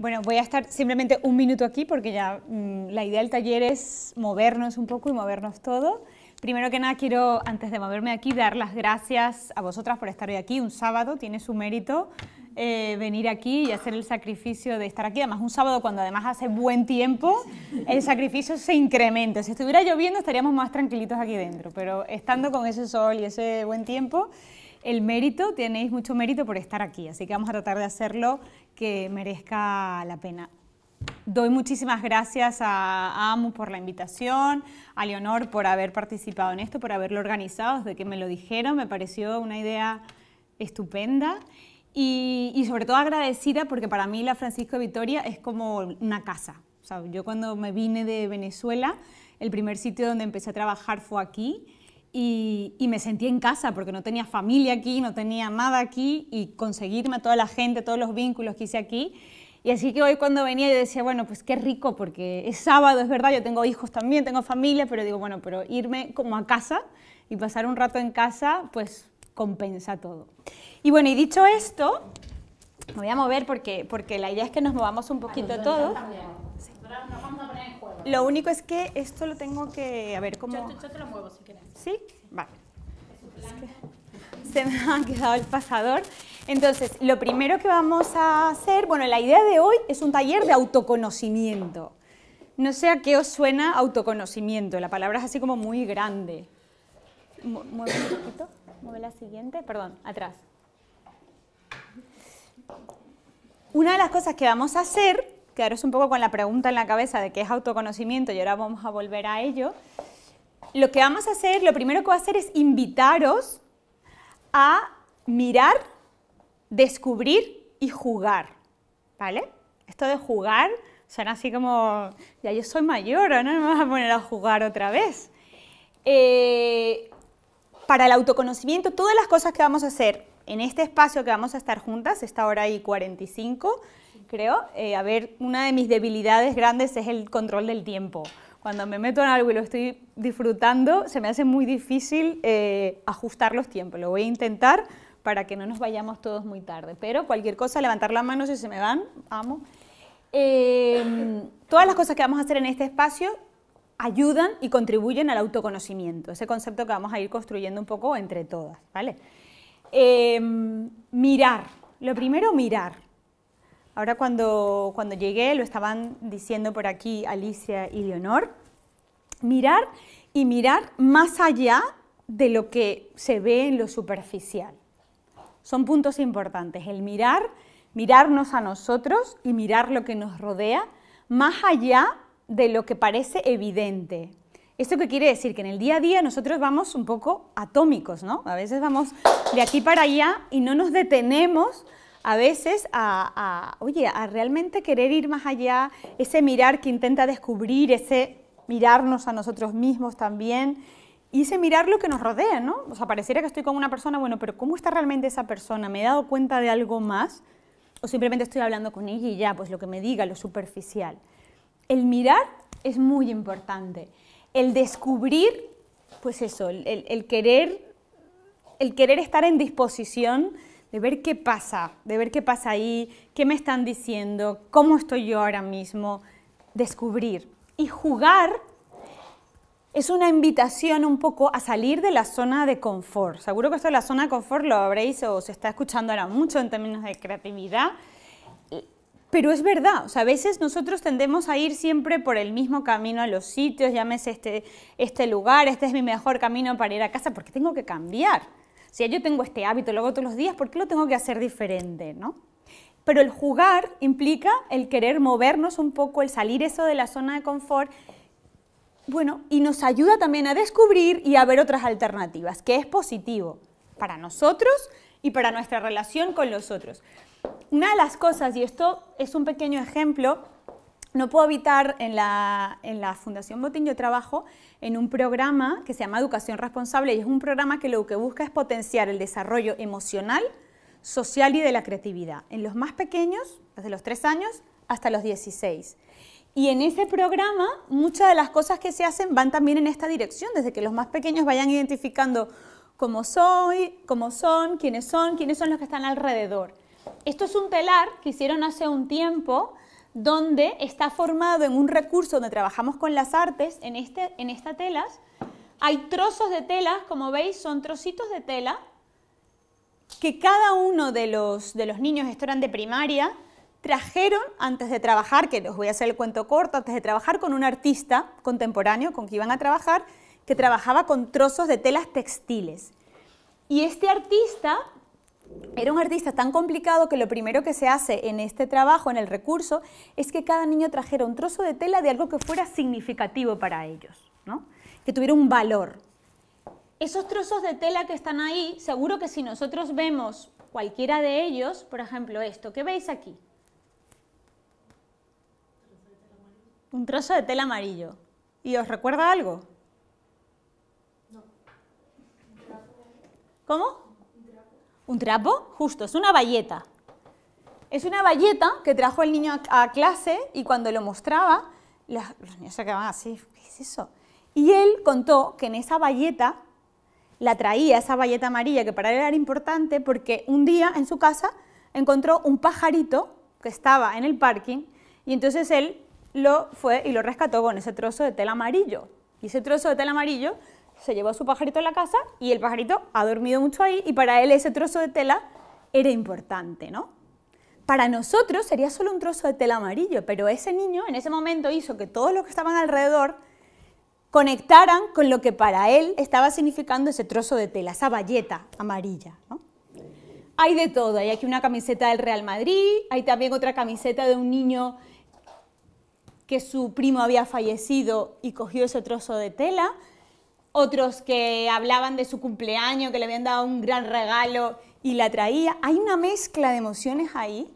Bueno, voy a estar simplemente un minuto aquí porque ya mm, la idea del taller es movernos un poco y movernos todo. Primero que nada quiero, antes de moverme aquí, dar las gracias a vosotras por estar hoy aquí. Un sábado tiene su mérito eh, venir aquí y hacer el sacrificio de estar aquí. Además, un sábado cuando además hace buen tiempo, el sacrificio se incrementa. Si estuviera lloviendo estaríamos más tranquilitos aquí dentro, pero estando con ese sol y ese buen tiempo, el mérito, tenéis mucho mérito por estar aquí. Así que vamos a tratar de hacerlo que merezca la pena. Doy muchísimas gracias a AMU por la invitación, a Leonor por haber participado en esto, por haberlo organizado, desde que me lo dijeron, me pareció una idea estupenda y, sobre todo agradecida porque para mí la Francisco Vitoria es como una casa. yo cuando me vine de Venezuela, el primer sitio donde empecé a trabajar fue aquí y, y, me sentí en casa porque no tenía familia aquí, no tenía nada aquí y conseguirme a toda la gente, todos los vínculos que hice aquí y así que hoy cuando venía yo decía, bueno, pues qué rico, porque es sábado, es verdad, yo tengo hijos también, tengo familia, pero digo, bueno, pero irme como a casa y pasar un rato en casa, pues compensa todo. Y bueno, y dicho esto, me voy a mover porque, porque la idea es que nos movamos un poquito todos. Lo único es que esto lo tengo que, a ver cómo... Yo, te lo muevo si quieres. ¿Sí? Vale. se me ha quedado el pasador. Entonces, lo primero que vamos a hacer, bueno, la idea de hoy es un taller de autoconocimiento. No sé a qué os suena autoconocimiento, la palabra es así como muy grande. Mueve un poquito, mueve la siguiente, perdón, atrás. Una de las cosas que vamos a hacer, quedaros un poco con la pregunta en la cabeza de qué es autoconocimiento y ahora vamos a volver a ello, lo que vamos a hacer, lo primero que voy a hacer es invitaros a mirar descubrir y jugar, ¿vale? Esto de jugar suena así como, ya yo soy mayor, ¿no? me vas a poner a jugar otra vez. Eh, para el autoconocimiento, todas las cosas que vamos a hacer en este espacio que vamos a estar juntas, esta hora y 45, creo, eh, a ver, una de mis debilidades grandes es el control del tiempo. Cuando me meto en algo y lo estoy disfrutando, se me hace muy difícil eh, ajustar los tiempos. Lo voy a intentar, para que no nos vayamos todos muy tarde. Pero cualquier cosa, levantar la mano si se me van, amo. Em, todas las cosas que vamos a hacer en este espacio ayudan y contribuyen al autoconocimiento, ese concepto que vamos a ir construyendo un poco entre todas, ¿vale? Em, mirar, lo primero mirar. Ahora cuando, cuando llegué, lo estaban diciendo por aquí Alicia y Leonor, mirar y mirar más allá de lo que se ve en lo superficial son puntos importantes, el mirar, mirarnos a nosotros y mirar lo que nos rodea, más allá de lo que parece evidente. ¿Esto qué quiere decir? Que en el día a día nosotros vamos un poco atómicos, ¿no? A veces vamos de aquí para allá y no nos detenemos a veces a, oye, a realmente querer ir más allá, ese mirar que intenta descubrir, ese mirarnos a nosotros mismos también y ese mirar lo que nos rodea, ¿no? O sea, pareciera que estoy con una persona, bueno, pero ¿cómo está realmente esa persona? ¿Me he dado cuenta de algo más? ¿O simplemente estoy hablando con ella y ya, pues lo que me diga, lo superficial? El mirar es muy importante. El descubrir, pues eso, el, querer, el querer estar en disposición de ver qué pasa, de ver qué pasa ahí, qué me están diciendo, cómo estoy yo ahora mismo, descubrir. Y jugar es una invitación un poco a salir de la zona de confort. Seguro que esto de la zona de confort lo habréis o se está escuchando ahora mucho en términos de creatividad, pero es verdad, o sea, a veces nosotros tendemos a ir siempre por el mismo camino a los sitios, llámese este, este lugar, este es mi mejor camino para ir a casa, porque tengo que cambiar. Si yo tengo este hábito, lo hago todos los días, ¿por qué lo tengo que hacer diferente? ¿no? Pero el jugar implica el querer movernos un poco, el salir eso de la zona de confort bueno, y nos ayuda también a descubrir y a ver otras alternativas, que es positivo para nosotros y para nuestra relación con los otros. Una de las cosas, y esto es un pequeño ejemplo, no puedo evitar en la, en la Fundación Botín yo trabajo en un programa que se llama Educación Responsable y es un programa que lo que busca es potenciar el desarrollo emocional, social y de la creatividad en los más pequeños, desde los 3 años hasta los 16. Y en ese programa muchas de las cosas que se hacen van también en esta dirección, desde que los más pequeños vayan identificando cómo soy, cómo son, quiénes son, quiénes son los que están alrededor. Esto es un telar que hicieron hace un tiempo donde está formado en un recurso donde trabajamos con las artes, en, este, en estas telas, hay trozos de tela, como veis, son trocitos de tela que cada uno de los, de los niños, esto eran de primaria, trajeron antes de trabajar, que les voy a hacer el cuento corto, antes de trabajar con un artista contemporáneo con que iban a trabajar, que trabajaba con trozos de telas textiles. Y este artista era un artista tan complicado que lo primero que se hace en este trabajo, en el recurso, es que cada niño trajera un trozo de tela de algo que fuera significativo para ellos, ¿no? que tuviera un valor. Esos trozos de tela que están ahí, seguro que si nosotros vemos cualquiera de ellos, por ejemplo esto, ¿qué veis aquí? Un trozo de tela amarillo. ¿Y os recuerda algo? No. ¿Cómo? ¿Un trapo? Justo, es una valleta. Es una valleta que trajo el niño a, clase y cuando lo mostraba, los niños se quedaban así, ¿qué es eso? Y él contó que en esa valleta la traía, esa valleta amarilla, que para él era importante porque un día en su casa encontró un pajarito que estaba en el parking y entonces él lo fue y lo rescató con ese trozo de tela amarillo. Y ese trozo de tela amarillo se llevó a su pajarito a la casa y el pajarito ha dormido mucho ahí y para él ese trozo de tela era importante, ¿no? Para nosotros sería solo un trozo de tela amarillo, pero ese niño en ese momento hizo que todos los que estaban alrededor conectaran con lo que para él estaba significando ese trozo de tela, esa valleta amarilla. Hay de todo, hay aquí una camiseta del Real Madrid, hay también otra camiseta de un niño que su primo había fallecido y cogió ese trozo de tela, otros que hablaban de su cumpleaños, que le habían dado un gran regalo y la traía. Hay una mezcla de emociones ahí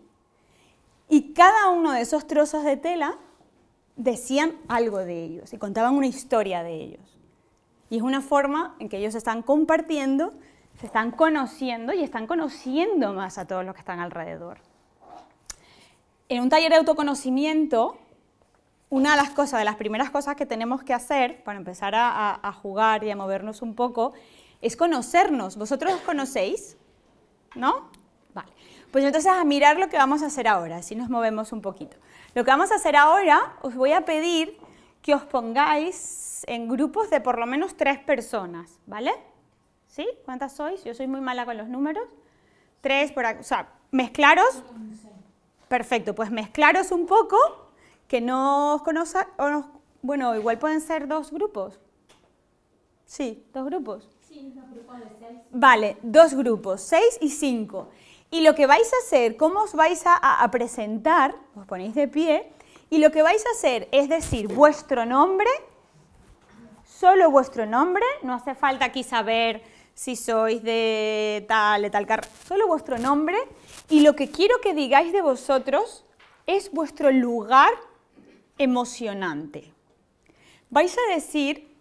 y cada uno de esos trozos de tela decían algo de ellos y contaban una historia de ellos. Y es una forma en que ellos están compartiendo, se están conociendo y están conociendo más a todos los que están alrededor. En un taller de autoconocimiento, una de las cosas, de las primeras cosas que tenemos que hacer para empezar a, jugar y a movernos un poco, es conocernos. ¿Vosotros os conocéis? ¿No? Vale. Pues entonces a mirar lo que vamos a hacer ahora, así nos movemos un poquito. Lo que vamos a hacer ahora, os voy a pedir que os pongáis en grupos de por lo menos tres personas, ¿vale? ¿Sí? ¿Cuántas sois? Yo soy muy mala con los números. Tres, por aquí, o sea, mezclaros. Perfecto, pues mezclaros un poco que no os conozca, bueno, igual pueden ser dos grupos. Sí, dos grupos. Sí, dos grupos de seis. Vale, dos grupos, seis y cinco. Y lo que vais a hacer, cómo os vais a, a presentar, os ponéis de pie, y lo que vais a hacer es decir vuestro nombre, solo vuestro nombre, no hace falta aquí saber si sois de tal, de tal carrera, solo vuestro nombre, y lo que quiero que digáis de vosotros es vuestro lugar emocionante. Vais a decir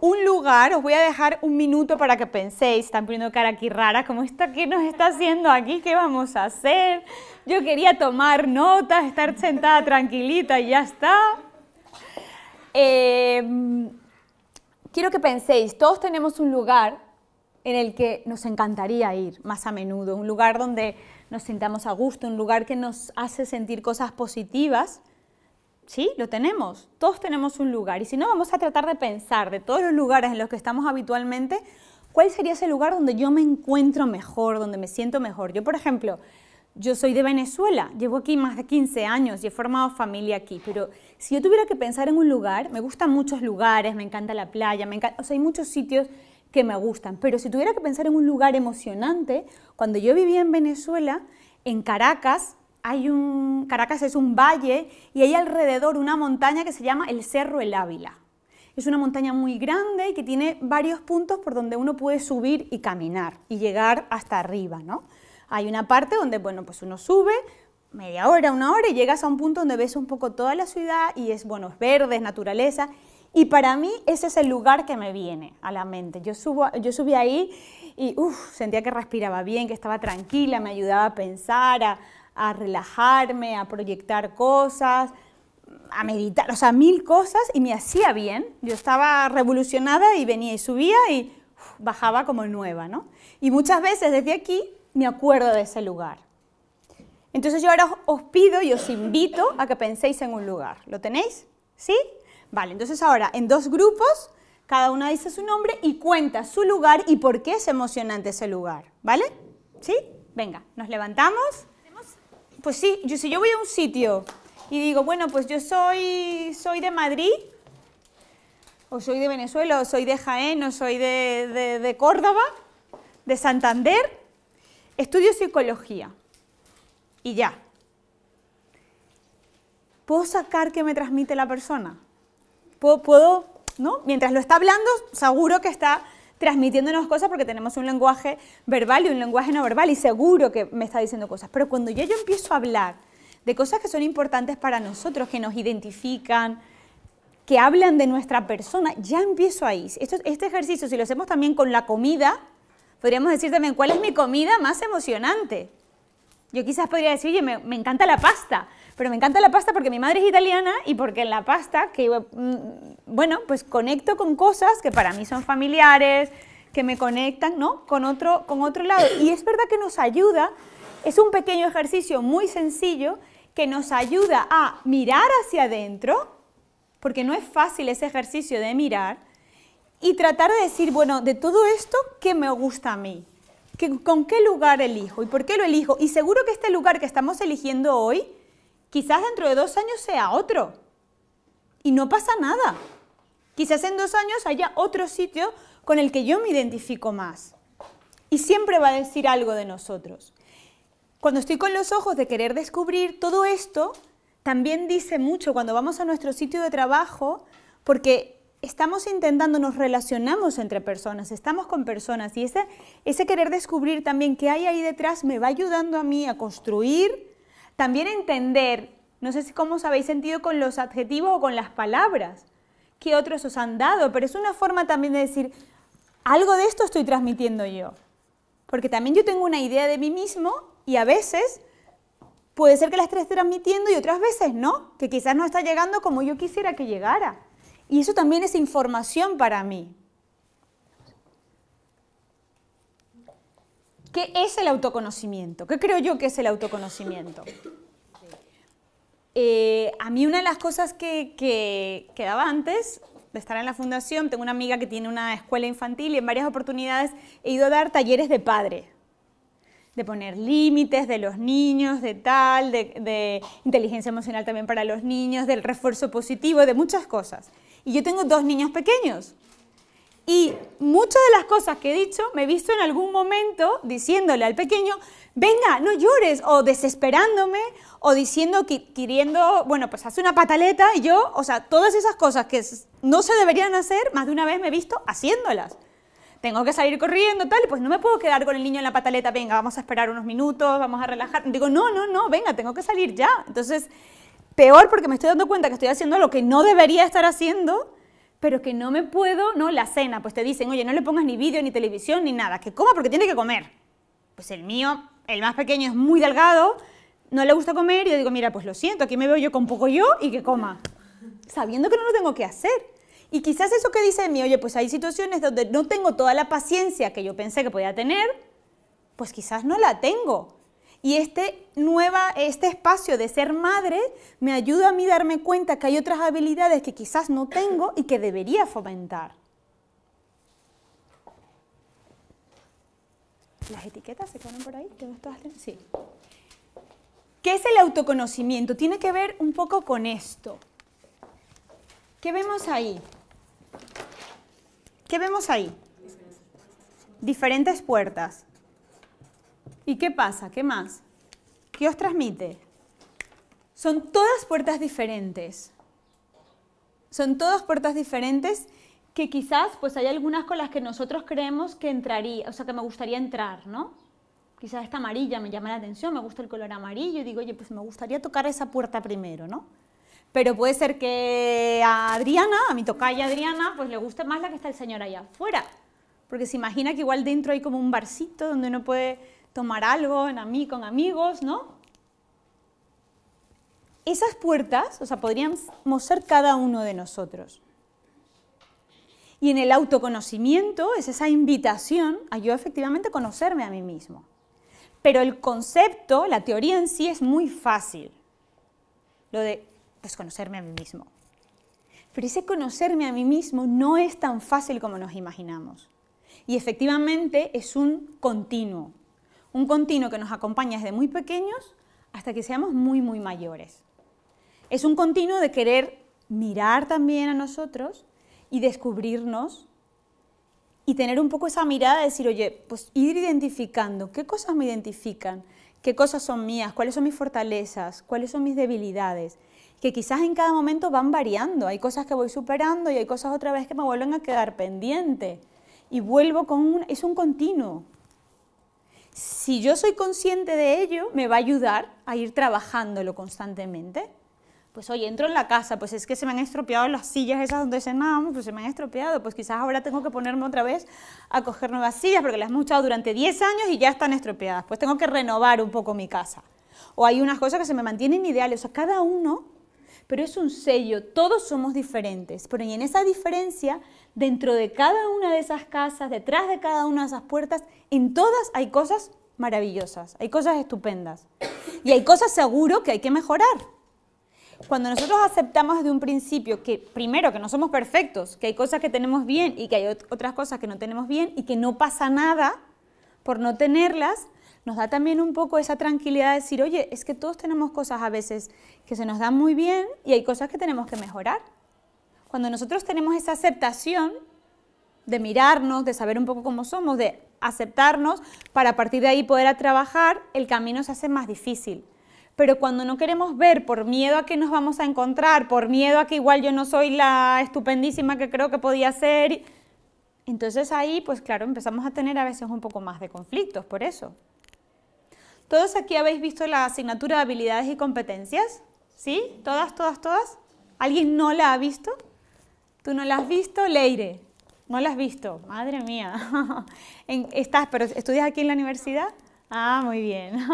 un lugar, os voy a dejar un minuto para que penséis, están poniendo cara aquí rara, como está, ¿qué nos está haciendo aquí? ¿Qué vamos a hacer? Yo quería tomar notas, estar sentada tranquilita y ya está. Em, quiero que penséis, todos tenemos un lugar en el que nos encantaría ir más a menudo, un lugar donde nos sintamos a gusto, un lugar que nos hace sentir cosas positivas Sí, lo tenemos. Todos tenemos un lugar. Y si no, vamos a tratar de pensar de todos los lugares en los que estamos habitualmente, ¿cuál sería ese lugar donde yo me encuentro mejor, donde me siento mejor? Yo, por ejemplo, yo soy de Venezuela, llevo aquí más de 15 años y he formado familia aquí, pero si yo tuviera que pensar en un lugar, me gustan muchos lugares, me encanta la playa, me encanta, o sea, hay muchos sitios que me gustan, pero si tuviera que pensar en un lugar emocionante, cuando yo vivía en Venezuela, en Caracas, hay un, Caracas es un valle y hay alrededor una montaña que se llama el Cerro El Ávila. Es una montaña muy grande y que tiene varios puntos por donde uno puede subir y caminar y llegar hasta arriba, ¿no? Hay una parte donde, bueno, pues uno sube media hora, una hora y llegas a un punto donde ves un poco toda la ciudad y es, bueno, es verde, es naturaleza. Y para mí ese es el lugar que me viene a la mente. Yo, subo, yo subí ahí y sentía que respiraba bien, que estaba tranquila, me ayudaba a pensar, a, a relajarme, a proyectar cosas, a meditar, o sea, mil cosas y me hacía bien. Yo estaba revolucionada y venía y subía y bajaba como nueva, ¿no? Y muchas veces desde aquí me acuerdo de ese lugar. Entonces yo ahora os pido y os invito a que penséis en un lugar. ¿Lo tenéis? ¿Sí? Vale, entonces ahora en dos grupos, cada una dice su nombre y cuenta su lugar y por qué es emocionante ese lugar. ¿Vale? ¿Sí? Venga, nos levantamos. Pues sí, yo, si yo voy a un sitio y digo, bueno, pues yo soy, soy de Madrid, o soy de Venezuela, o soy de Jaén, o soy de, de Córdoba, de Santander, estudio psicología y ya. ¿Puedo sacar qué me transmite la persona? ¿Puedo, puedo, ¿no? Mientras lo está hablando, seguro que está transmitiéndonos cosas porque tenemos un lenguaje verbal y un lenguaje no verbal y seguro que me está diciendo cosas. Pero cuando yo, yo empiezo a hablar de cosas que son importantes para nosotros, que nos identifican, que hablan de nuestra persona, ya empiezo ahí. este ejercicio, si lo hacemos también con la comida, podríamos decir también, ¿cuál es mi comida más emocionante? Yo quizás podría decir, oye, me, encanta la pasta, pero me encanta la pasta porque mi madre es italiana y porque en la pasta, que mm, bueno, pues conecto con cosas que para mí son familiares, que me conectan, ¿no? Con otro, con otro lado. Y es verdad que nos ayuda, es un pequeño ejercicio muy sencillo que nos ayuda a mirar hacia adentro, porque no es fácil ese ejercicio de mirar, y tratar de decir, bueno, de todo esto, ¿qué me gusta a mí? ¿Con qué lugar elijo? ¿Y por qué lo elijo? Y seguro que este lugar que estamos eligiendo hoy, quizás dentro de dos años sea otro. Y no pasa nada. Quizás en dos años haya otro sitio con el que yo me identifico más. Y siempre va a decir algo de nosotros. Cuando estoy con los ojos de querer descubrir todo esto, también dice mucho cuando vamos a nuestro sitio de trabajo, porque estamos intentando, nos relacionamos entre personas, estamos con personas y ese, querer descubrir también qué hay ahí detrás me va ayudando a mí a construir, también entender, no sé si cómo os habéis sentido con los adjetivos o con las palabras que otros os han dado, pero es una forma también de decir, algo de esto estoy transmitiendo yo. Porque también yo tengo una idea de mí mismo y a veces puede ser que la esté transmitiendo y otras veces no, que quizás no está llegando como yo quisiera que llegara. Y eso también es información para mí. ¿Qué es el autoconocimiento? ¿Qué creo yo que es el autoconocimiento? Eh, a mí una de las cosas que, que, antes de estar en la fundación, tengo una amiga que tiene una escuela infantil y en varias oportunidades he ido a dar talleres de padre, de poner límites de los niños, de tal, de inteligencia emocional también para los niños, del refuerzo positivo, de muchas cosas. Y yo tengo dos niños pequeños. Y muchas de las cosas que he dicho me he visto en algún momento diciéndole al pequeño, venga, no llores, o desesperándome, o diciendo, que, queriendo, bueno, pues hace una pataleta, y yo, o sea, todas esas cosas que no se deberían hacer, más de una vez me he visto haciéndolas. Tengo que salir corriendo, tal, pues no me puedo quedar con el niño en la pataleta, venga, vamos a esperar unos minutos, vamos a relajar. Digo, no, no, no, venga, tengo que salir ya. Entonces, Peor porque me estoy dando cuenta que estoy haciendo lo que no debería estar haciendo, pero que no me puedo, no, la cena, pues te dicen, oye, no le pongas ni vídeo, ni televisión, ni nada, que coma porque tiene que comer. Pues el mío, el más pequeño, es muy delgado, no le gusta comer, y yo digo, mira, pues lo siento, aquí me veo yo con poco yo y que coma, sabiendo que no lo tengo que hacer. Y quizás eso que dice mí, oye, pues hay situaciones donde no tengo toda la paciencia que yo pensé que podía tener, pues quizás no la tengo. Y este, nueva, este espacio de ser madre me ayuda a mí darme cuenta que hay otras habilidades que quizás no tengo y que debería fomentar. ¿Las etiquetas se quedan por ahí? Sí. ¿Qué es el autoconocimiento? Tiene que ver un poco con esto. ¿Qué vemos ahí? ¿Qué vemos ahí? Diferentes puertas. ¿Y qué pasa? ¿Qué más? ¿Qué os transmite? Son todas puertas diferentes. Son todas puertas diferentes que quizás pues hay algunas con las que nosotros creemos que entraría, o sea, que me gustaría entrar, ¿no? Quizás esta amarilla me llama la atención, me gusta el color amarillo y digo, oye, pues me gustaría tocar esa puerta primero, ¿no? Pero puede ser que a Adriana, a mi tocaya Adriana, pues le guste más la que está el señor allá afuera. Porque se imagina que igual dentro hay como un barcito donde uno puede tomar algo en mí con amigos, ¿no? Esas puertas, o sea, podríamos ser cada uno de nosotros. Y en el autoconocimiento es esa invitación a yo efectivamente conocerme a mí mismo. Pero el concepto, la teoría en sí es muy fácil. Lo de pues, conocerme a mí mismo. Pero ese conocerme a mí mismo no es tan fácil como nos imaginamos. Y efectivamente es un continuo. Un continuo que nos acompaña desde muy pequeños hasta que seamos muy, muy mayores. Es un continuo de querer mirar también a nosotros y descubrirnos y tener un poco esa mirada de decir, oye, pues ir identificando qué cosas me identifican, qué cosas son mías, cuáles son mis fortalezas, cuáles son mis debilidades, que quizás en cada momento van variando. Hay cosas que voy superando y hay cosas otra vez que me vuelven a quedar pendiente. Y vuelvo con un... es un continuo. Si yo soy consciente de ello, me va a ayudar a ir trabajándolo constantemente. Pues oye, entro en la casa, pues es que se me han estropeado las sillas esas donde cenamos, pues se me han estropeado, pues quizás ahora tengo que ponerme otra vez a coger nuevas sillas porque las hemos usado durante 10 años y ya están estropeadas, pues tengo que renovar un poco mi casa. O hay unas cosas que se me mantienen ideales, o sea, cada uno, pero es un sello, todos somos diferentes, pero y en esa diferencia, dentro de cada una de esas casas, detrás de cada una de esas puertas, en todas hay cosas maravillosas, hay cosas estupendas y hay cosas seguro que hay que mejorar. Cuando nosotros aceptamos desde un principio que, primero, que no somos perfectos, que hay cosas que tenemos bien y que hay otras cosas que no tenemos bien y que no pasa nada por no tenerlas, nos da también un poco esa tranquilidad de decir, oye, es que todos tenemos cosas a veces que se nos dan muy bien y hay cosas que tenemos que mejorar. Cuando nosotros tenemos esa aceptación de mirarnos, de saber un poco cómo somos, de aceptarnos, para a partir de ahí poder trabajar, el camino se hace más difícil pero cuando no queremos ver por miedo a que nos vamos a encontrar, por miedo a que igual yo no soy la estupendísima que creo que podía ser, entonces ahí, pues claro, empezamos a tener a veces un poco más de conflictos por eso. ¿Todos aquí habéis visto la asignatura de habilidades y competencias? ¿Sí? ¿Todas, todas, todas? ¿Alguien no la ha visto? ¿Tú no la has visto? Leire, no la has visto. Madre mía. ¿Estás, pero estudias aquí en la universidad? Ah, muy bien.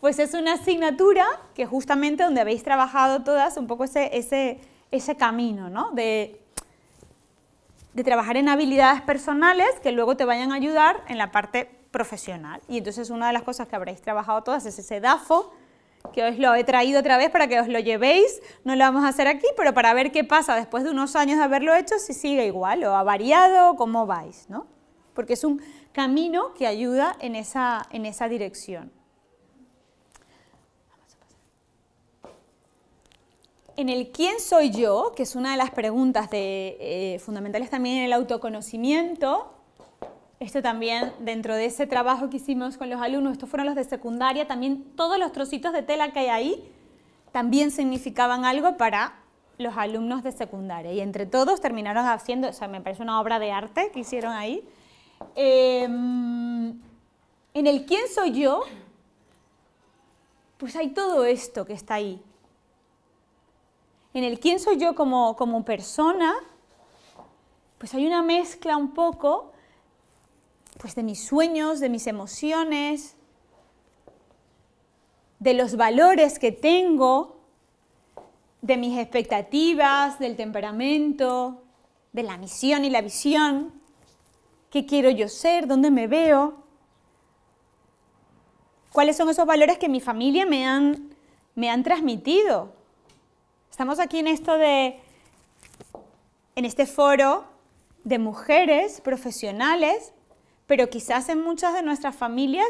Pues es una asignatura que justamente donde habéis trabajado todas un poco ese, ese, ese camino, ¿no? De, de trabajar en habilidades personales que luego te vayan a ayudar en la parte profesional. Y entonces una de las cosas que habréis trabajado todas es ese DAFO, que os lo he traído otra vez para que os lo llevéis. No lo vamos a hacer aquí, pero para ver qué pasa después de unos años de haberlo hecho, si sigue igual o ha variado, cómo vais, ¿no? Porque es un camino que ayuda en esa, en esa dirección. En el quién soy yo, que es una de las preguntas eh, fundamentales también en el autoconocimiento, esto también dentro de ese trabajo que hicimos con los alumnos, estos fueron los de secundaria, también todos los trocitos de tela que hay ahí también significaban algo para los alumnos de secundaria. Y entre todos terminaron haciendo, o sea, me parece una obra de arte que hicieron ahí. Em, en el quién soy yo, pues hay todo esto que está ahí en el quién soy yo como, como persona, pues hay una mezcla un poco pues de mis sueños, de mis emociones, de los valores que tengo, de mis expectativas, del temperamento, de la misión y la visión, qué quiero yo ser, dónde me veo, cuáles son esos valores que mi familia me han, me han transmitido. Estamos aquí en esto de, en este foro de mujeres profesionales, pero quizás en muchas de nuestras familias,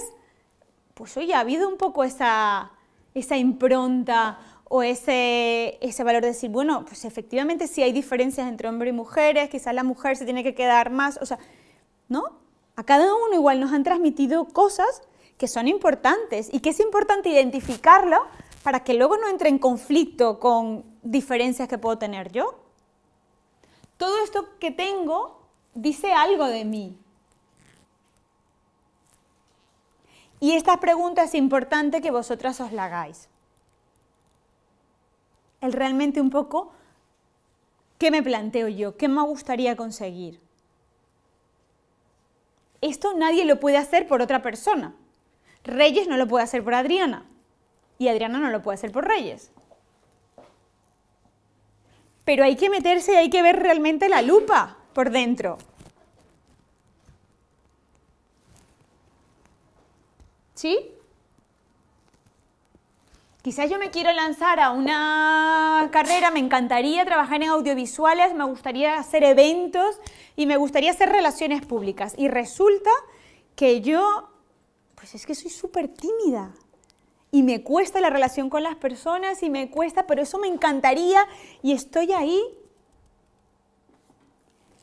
pues hoy ha habido un poco esa, esa impronta o ese, ese valor de decir, bueno, pues efectivamente sí hay diferencias entre hombres y mujeres, quizás la mujer se tiene que quedar más, o sea, ¿no? A cada uno igual nos han transmitido cosas que son importantes y que es importante identificarlo para que luego no entre en conflicto con diferencias que puedo tener yo. Todo esto que tengo dice algo de mí. Y esta pregunta es importante que vosotras os la hagáis. El realmente un poco, ¿qué me planteo yo? ¿Qué me gustaría conseguir? Esto nadie lo puede hacer por otra persona. Reyes no lo puede hacer por Adriana. Y Adriana no lo puede hacer por Reyes pero hay que meterse y hay que ver realmente la lupa por dentro. ¿Sí? Quizás yo me quiero lanzar a una carrera, me encantaría trabajar en audiovisuales, me gustaría hacer eventos y me gustaría hacer relaciones públicas. Y resulta que yo, pues es que soy súper tímida y me cuesta la relación con las personas y me cuesta, pero eso me encantaría y estoy ahí.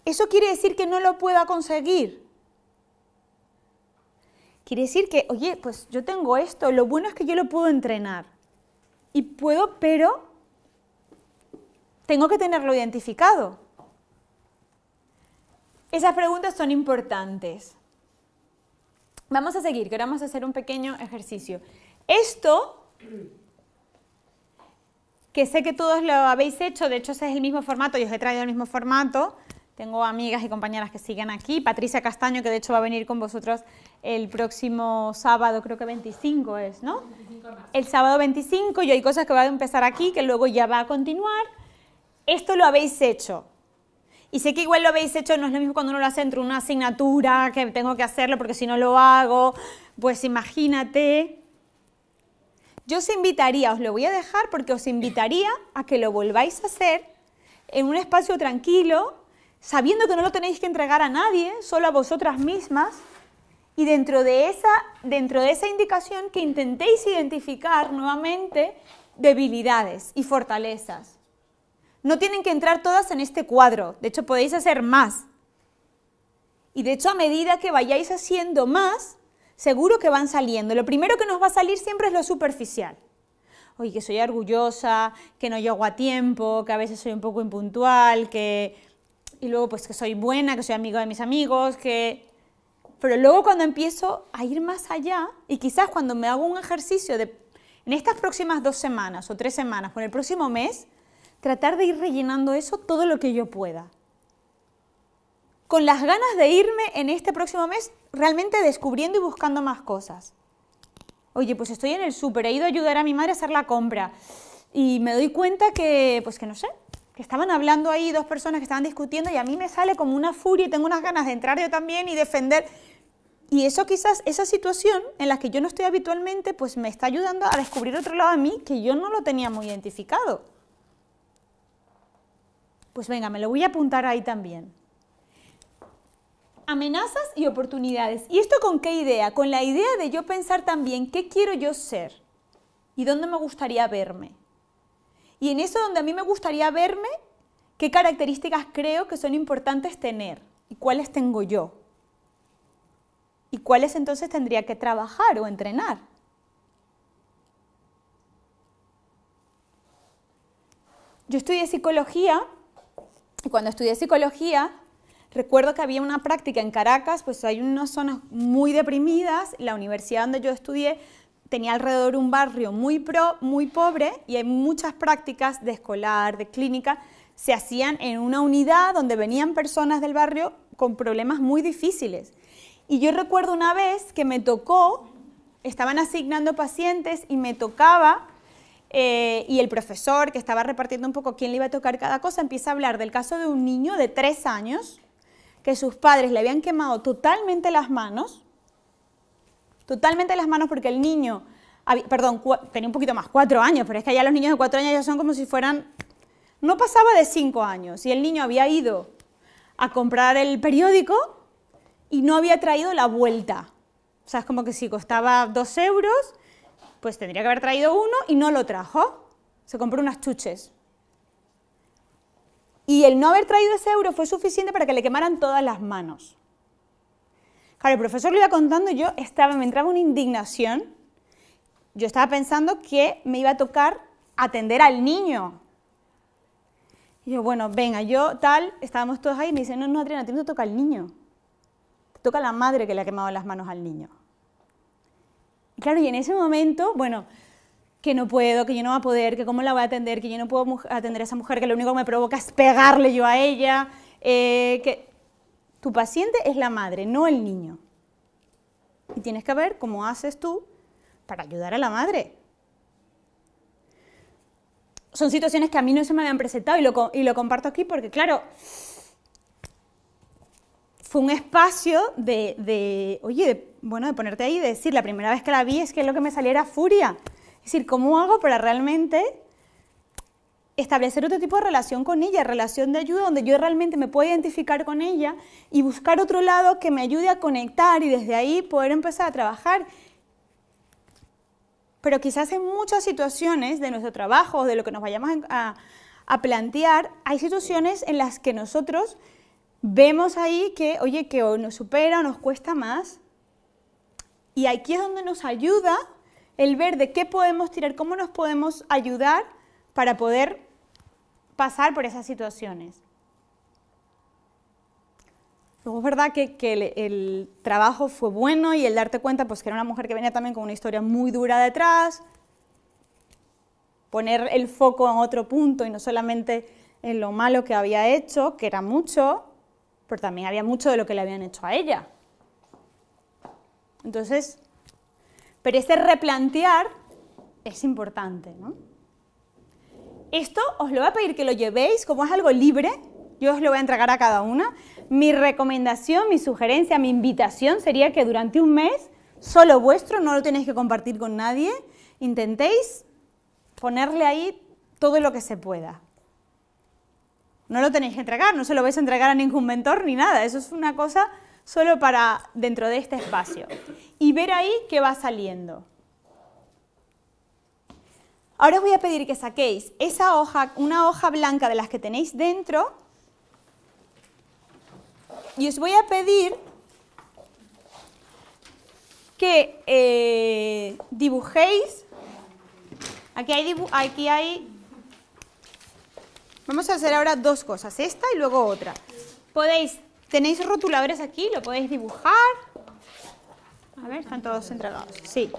¿Eso quiere decir que no lo pueda conseguir? Quiere decir que, oye, pues yo tengo esto, lo bueno es que yo lo puedo entrenar. Y puedo, pero tengo que tenerlo identificado. Esas preguntas son importantes. Vamos a seguir, que ahora vamos a hacer un pequeño ejercicio. Esto, que sé que todos lo habéis hecho, de hecho es el mismo formato, yo os he traído el mismo formato, tengo amigas y compañeras que siguen aquí, Patricia Castaño, que de hecho va a venir con vosotros el próximo sábado, creo que 25 es, ¿no? El sábado 25, y hay cosas que van a empezar aquí, que luego ya va a continuar. Esto lo habéis hecho. Y sé que igual lo habéis hecho, no es lo mismo cuando uno lo hace entre una asignatura, que tengo que hacerlo porque si no lo hago, pues imagínate. Yo os invitaría, os lo voy a dejar porque os invitaría a que lo volváis a hacer en un espacio tranquilo, sabiendo que no lo tenéis que entregar a nadie, solo a vosotras mismas, y dentro de esa, dentro de esa indicación que intentéis identificar nuevamente debilidades y fortalezas. No tienen que entrar todas en este cuadro, de hecho podéis hacer más. Y de hecho a medida que vayáis haciendo más, seguro que van saliendo. Lo primero que nos va a salir siempre es lo superficial. Oye, que soy orgullosa, que no llego a tiempo, que a veces soy un poco impuntual, que... Y luego pues que soy buena, que soy amigo de mis amigos, que... Pero luego cuando empiezo a ir más allá, y quizás cuando me hago un ejercicio de... En estas próximas dos semanas o tres semanas, en el próximo mes, tratar de ir rellenando eso todo lo que yo pueda con las ganas de irme en este próximo mes realmente descubriendo y buscando más cosas. Oye, pues estoy en el súper, he ido a ayudar a mi madre a hacer la compra y me doy cuenta que, pues que no sé, que estaban hablando ahí dos personas que estaban discutiendo y a mí me sale como una furia y tengo unas ganas de entrar yo también y defender. Y eso quizás, esa situación en la que yo no estoy habitualmente, pues me está ayudando a descubrir otro lado de mí que yo no lo tenía muy identificado. Pues venga, me lo voy a apuntar ahí también amenazas y oportunidades. ¿Y esto con qué idea? Con la idea de yo pensar también qué quiero yo ser y dónde me gustaría verme. Y en eso donde a mí me gustaría verme, qué características creo que son importantes tener y cuáles tengo yo. Y cuáles entonces tendría que trabajar o entrenar. Yo estudié psicología y cuando estudié psicología Recuerdo que había una práctica en Caracas, pues hay unas zonas muy deprimidas, la universidad donde yo estudié tenía alrededor un barrio muy, pro, muy pobre y hay muchas prácticas de escolar, de clínica, se hacían en una unidad donde venían personas del barrio con problemas muy difíciles. Y yo recuerdo una vez que me tocó, estaban asignando pacientes y me tocaba, eh, y el profesor que estaba repartiendo un poco quién le iba a tocar cada cosa, empieza a hablar del caso de un niño de tres años que sus padres le habían quemado totalmente las manos, totalmente las manos porque el niño, perdón, tenía un poquito más, cuatro años, pero es que ya los niños de cuatro años ya son como si fueran, no pasaba de cinco años, y el niño había ido a comprar el periódico y no había traído la vuelta. O sea, es como que si costaba dos euros, pues tendría que haber traído uno y no lo trajo. Se compró unas chuches. Y el no haber traído ese euro fue suficiente para que le quemaran todas las manos. El profesor lo iba contando yo estaba, me entraba una indignación. Yo estaba pensando que me iba a tocar atender al niño. Y yo, bueno, venga, yo tal, estábamos todos ahí y me dice, no, no, Adriana, a ti no te toca al niño. Te toca la madre que le ha quemado las manos al niño. Y claro, y en ese momento, bueno, que no puedo, que yo no voy a poder, que cómo la voy a atender, que yo no puedo atender a esa mujer, que lo único que me provoca es pegarle yo a ella, eh, que tu paciente es la madre, no el niño. Y tienes que ver cómo haces tú para ayudar a la madre. Son situaciones que a mí no se me habían presentado y lo, y lo comparto aquí porque, claro, fue un espacio de, oye, bueno, de ponerte ahí y decir, la primera vez que la vi es que lo que me saliera furia. Es decir, ¿cómo hago para realmente establecer otro tipo de relación con ella, relación de ayuda, donde yo realmente me pueda identificar con ella y buscar otro lado que me ayude a conectar y desde ahí poder empezar a trabajar. Pero quizás en muchas situaciones de nuestro trabajo, de lo que nos vayamos a, a plantear, hay situaciones en las que nosotros vemos ahí que, oye, que o nos supera o nos cuesta más. Y aquí es donde nos ayuda el ver de qué podemos tirar, cómo nos podemos ayudar para poder pasar por esas situaciones. Luego es verdad que, el, trabajo fue bueno y el darte cuenta pues, que era una mujer que venía también con una historia muy dura detrás, poner el foco en otro punto y no solamente en lo malo que había hecho, que era mucho, pero también había mucho de lo que le habían hecho a ella. Entonces, pero ese replantear es importante, ¿no? Esto os lo voy a pedir que lo llevéis, como es algo libre, yo os lo voy a entregar a cada una. Mi recomendación, mi sugerencia, mi invitación sería que durante un mes, solo vuestro, no lo tenéis que compartir con nadie, intentéis ponerle ahí todo lo que se pueda. No lo tenéis que entregar, no se lo vais a entregar a ningún mentor ni nada, eso es una cosa solo para dentro de este espacio. Y ver ahí qué va saliendo. Ahora os voy a pedir que saquéis esa hoja, una hoja blanca de las que tenéis dentro y os voy a pedir que eh, dibujéis, aquí hay, aquí hay, vamos a hacer ahora dos cosas, esta y luego otra. Podéis, tenéis rotuladores aquí, lo podéis dibujar. A ver, están todos entregados, sí.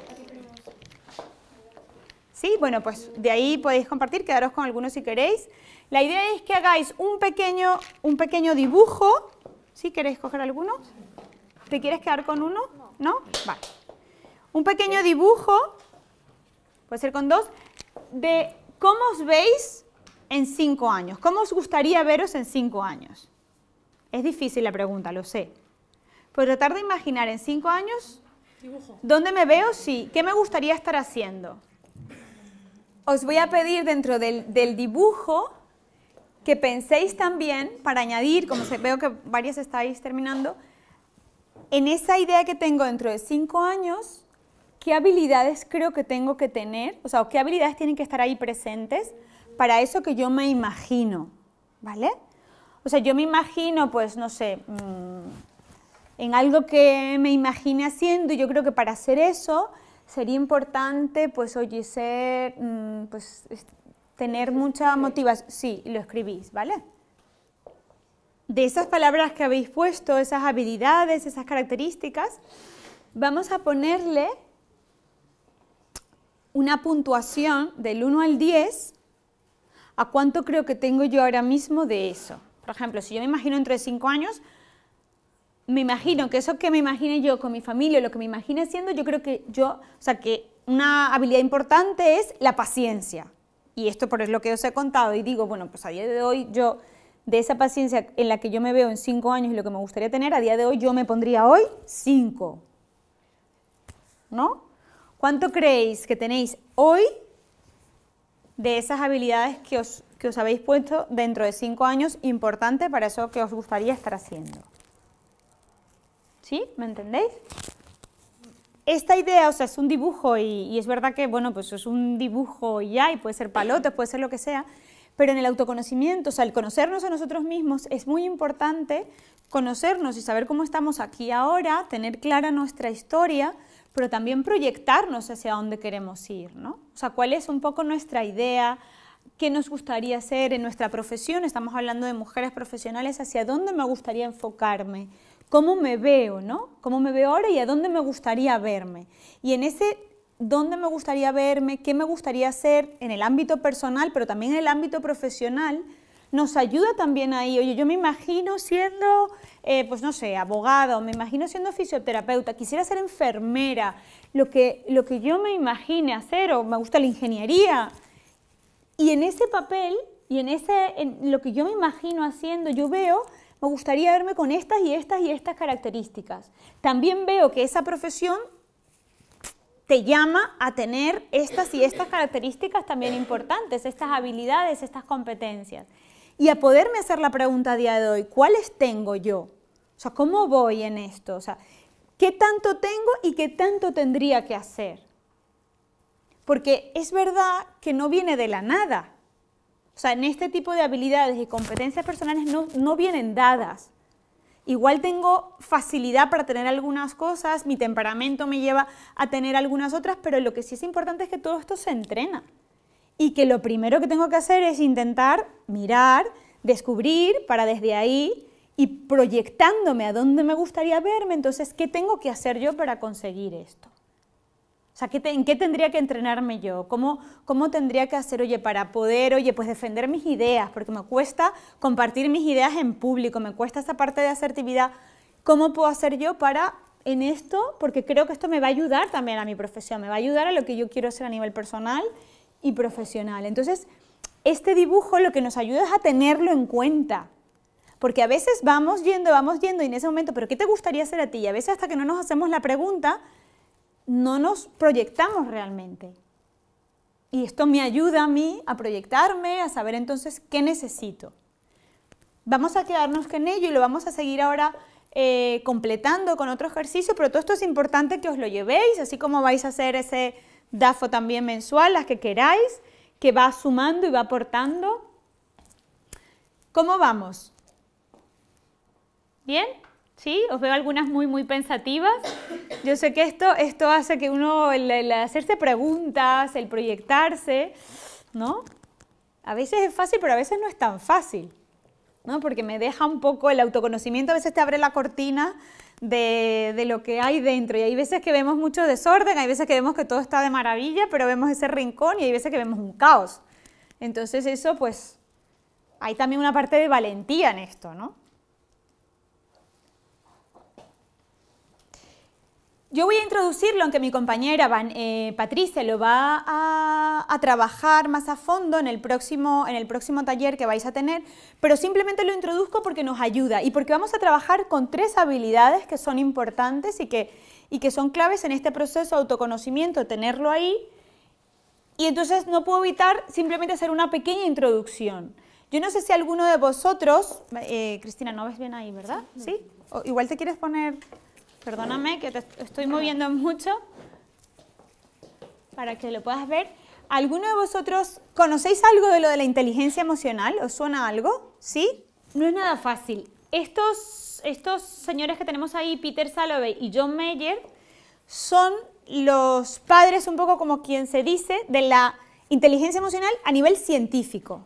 ¿Sí? Bueno, pues de ahí podéis compartir, quedaros con algunos si queréis. La idea es que hagáis un pequeño, un pequeño dibujo. ¿Sí? ¿Queréis coger alguno? ¿Te quieres quedar con uno? ¿No? Vale. Un pequeño dibujo, puede ser con dos, de cómo os veis en cinco años. ¿Cómo os gustaría veros en cinco años? Es difícil la pregunta, lo sé. Pero tratar de imaginar en cinco años, ¿dónde me veo? Sí. ¿Qué me gustaría estar haciendo? Os voy a pedir dentro del, dibujo que penséis también, para añadir, como veo que varios estáis terminando, en esa idea que tengo dentro de cinco años, qué habilidades creo que tengo que tener, o sea, qué habilidades tienen que estar ahí presentes para eso que yo me imagino, ¿vale? O sea, yo me imagino, pues, no sé, mm, en algo que me imagine haciendo, y yo creo que para hacer eso sería importante, pues, oye, ser, mm, pues, tener mucha motivación. Sí, lo escribís, ¿vale? De esas palabras que habéis puesto, esas habilidades, esas características, vamos a ponerle una puntuación del 1 al 10 a cuánto creo que tengo yo ahora mismo de eso. Por ejemplo, si yo me imagino entre 5 años, me imagino que eso que me imagine yo con mi familia, lo que me imagine siendo, yo creo que yo, o sea, que una habilidad importante es la paciencia. Y esto por lo que os he contado y digo, bueno, pues a día de hoy yo, de esa paciencia en la que yo me veo en cinco años y lo que me gustaría tener, a día de hoy yo me pondría hoy cinco. ¿No? ¿Cuánto creéis que tenéis hoy de esas habilidades que os, que os habéis puesto dentro de cinco años importante para eso que os gustaría estar haciendo? ¿Sí? ¿Me entendéis? Esta idea, o sea, es un dibujo y, es verdad que, bueno, pues es un dibujo ya y puede ser palote, puede ser lo que sea, pero en el autoconocimiento, o sea, el conocernos a nosotros mismos es muy importante conocernos y saber cómo estamos aquí ahora, tener clara nuestra historia, pero también proyectarnos hacia dónde queremos ir, ¿no? O sea, cuál es un poco nuestra idea, qué nos gustaría ser en nuestra profesión, estamos hablando de mujeres profesionales, hacia dónde me gustaría enfocarme, cómo me veo, ¿no? Cómo me veo ahora y a dónde me gustaría verme. Y en ese dónde me gustaría verme, qué me gustaría hacer en el ámbito personal, pero también en el ámbito profesional, nos ayuda también ahí. Oye, yo me imagino siendo, eh, pues no sé, abogada o me imagino siendo fisioterapeuta, quisiera ser enfermera, lo que, lo que yo me imagine hacer o me gusta la ingeniería. Y en ese papel y en, ese, en lo que yo me imagino haciendo, yo veo me gustaría verme con estas y estas y estas características. También veo que esa profesión te llama a tener estas y estas características también importantes, estas habilidades, estas competencias. Y a poderme hacer la pregunta a día de hoy, ¿cuáles tengo yo? O sea, ¿cómo voy en esto? O sea, ¿qué tanto tengo y qué tanto tendría que hacer? Porque es verdad que no viene de la nada. O sea, en este tipo de habilidades y competencias personales no, no vienen dadas. Igual tengo facilidad para tener algunas cosas, mi temperamento me lleva a tener algunas otras, pero lo que sí es importante es que todo esto se entrena y que lo primero que tengo que hacer es intentar mirar, descubrir para desde ahí y proyectándome a dónde me gustaría verme, entonces, ¿qué tengo que hacer yo para conseguir esto? O sea, ¿en qué tendría que entrenarme yo? ¿Cómo, ¿Cómo tendría que hacer, oye, para poder, oye, pues defender mis ideas? Porque me cuesta compartir mis ideas en público, me cuesta esa parte de asertividad. ¿Cómo puedo hacer yo para en esto? Porque creo que esto me va a ayudar también a mi profesión, me va a ayudar a lo que yo quiero hacer a nivel personal y profesional. Entonces, este dibujo lo que nos ayuda es a tenerlo en cuenta. Porque a veces vamos yendo, vamos yendo y en ese momento, ¿pero qué te gustaría hacer a ti? Y a veces hasta que no nos hacemos la pregunta, no nos proyectamos realmente. Y esto me ayuda a mí a proyectarme, a saber entonces qué necesito. Vamos a quedarnos con ello y lo vamos a seguir ahora eh, completando con otro ejercicio, pero todo esto es importante que os lo llevéis, así como vais a hacer ese DAFO también mensual, las que queráis, que va sumando y va aportando. ¿Cómo vamos? ¿Bien? ¿Sí? Os veo algunas muy, muy pensativas. Yo sé que esto, esto hace que uno, el, hacerse preguntas, el proyectarse, ¿no? A veces es fácil, pero a veces no es tan fácil, ¿no? Porque me deja un poco el autoconocimiento, a veces te abre la cortina de, lo que hay dentro. Y hay veces que vemos mucho desorden, hay veces que vemos que todo está de maravilla, pero vemos ese rincón y hay veces que vemos un caos. Entonces eso, pues, hay también una parte de valentía en esto, ¿no? Yo voy a introducirlo, aunque mi compañera eh, Patricia lo va a, trabajar más a fondo en el, próximo, en el próximo taller que vais a tener, pero simplemente lo introduzco porque nos ayuda y porque vamos a trabajar con tres habilidades que son importantes y que, y que son claves en este proceso de autoconocimiento, tenerlo ahí. Y entonces no puedo evitar simplemente hacer una pequeña introducción. Yo no sé si alguno de vosotros, eh, Cristina, no ves bien ahí, ¿verdad? ¿Sí? igual te quieres poner... Perdóname que te estoy moviendo mucho para que lo puedas ver. ¿Alguno de vosotros conocéis algo de lo de la inteligencia emocional? ¿Os suena algo? ¿Sí? No es nada fácil. Estos, estos señores que tenemos ahí, Peter Salovey y John Mayer, son los padres, un poco como quien se dice, de la inteligencia emocional a nivel científico.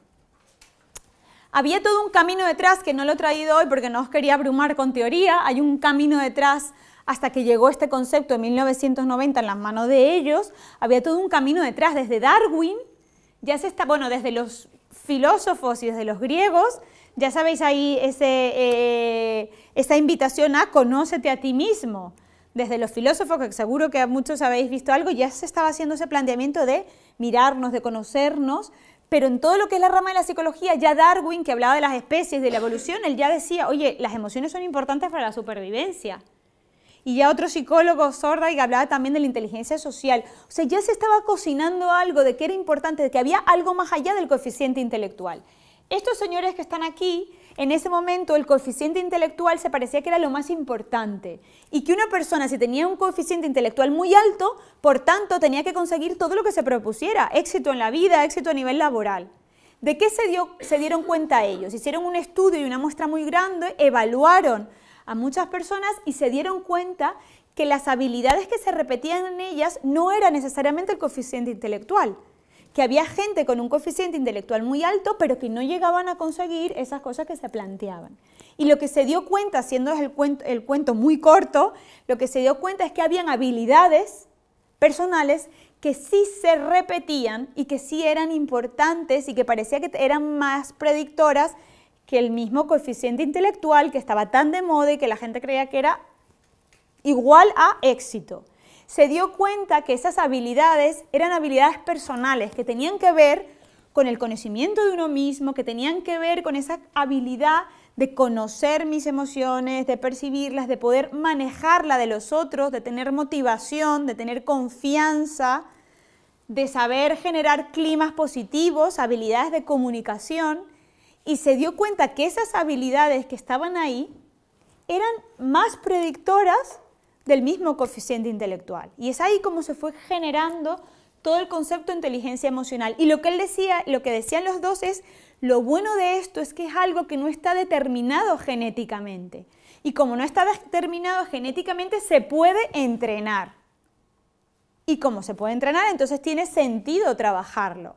Había todo un camino detrás, que no lo he traído hoy porque no os quería abrumar con teoría, hay un camino detrás hasta que llegó este concepto en 1990 en las manos de ellos, había todo un camino detrás, desde Darwin, ya se está, bueno, desde los filósofos y desde los griegos, ya sabéis ahí ese, eh, esa invitación a conócete a ti mismo. Desde los filósofos, que seguro que muchos habéis visto algo, ya se estaba haciendo ese planteamiento de mirarnos, de conocernos, pero en todo lo que es la rama de la psicología, ya Darwin, que hablaba de las especies, de la evolución, él ya decía, oye, las emociones son importantes para la supervivencia y ya otro psicólogo sorda y hablaba también de la inteligencia social. O sea, ya se estaba cocinando algo de que era importante, de que había algo más allá del coeficiente intelectual. Estos señores que están aquí, en ese momento el coeficiente intelectual se parecía que era lo más importante y que una persona si tenía un coeficiente intelectual muy alto, por tanto tenía que conseguir todo lo que se propusiera, éxito en la vida, éxito a nivel laboral. ¿De qué se, dio, se dieron cuenta ellos? Hicieron un estudio y una muestra muy grande, evaluaron a muchas personas y se dieron cuenta que las habilidades que se repetían en ellas no era necesariamente el coeficiente intelectual, que había gente con un coeficiente intelectual muy alto, pero que no llegaban a conseguir esas cosas que se planteaban. Y lo que se dio cuenta, haciendo el cuento, el cuento muy corto, lo que se dio cuenta es que habían habilidades personales que sí se repetían y que sí eran importantes y que parecía que eran más predictoras que el mismo coeficiente intelectual que estaba tan de moda y que la gente creía que era igual a éxito. Se dio cuenta que esas habilidades eran habilidades personales que tenían que ver con el conocimiento de uno mismo, que tenían que ver con esa habilidad de conocer mis emociones, de percibirlas, de poder manejarla de los otros, de tener motivación, de tener confianza, de saber generar climas positivos, habilidades de comunicación, y se dio cuenta que esas habilidades que estaban ahí eran más predictoras del mismo coeficiente intelectual. Y es ahí como se fue generando todo el concepto de inteligencia emocional. Y lo que él decía, lo que decían los dos es, lo bueno de esto es que es algo que no está determinado genéticamente. Y como no está determinado genéticamente, se puede entrenar. Y como se puede entrenar, entonces tiene sentido trabajarlo.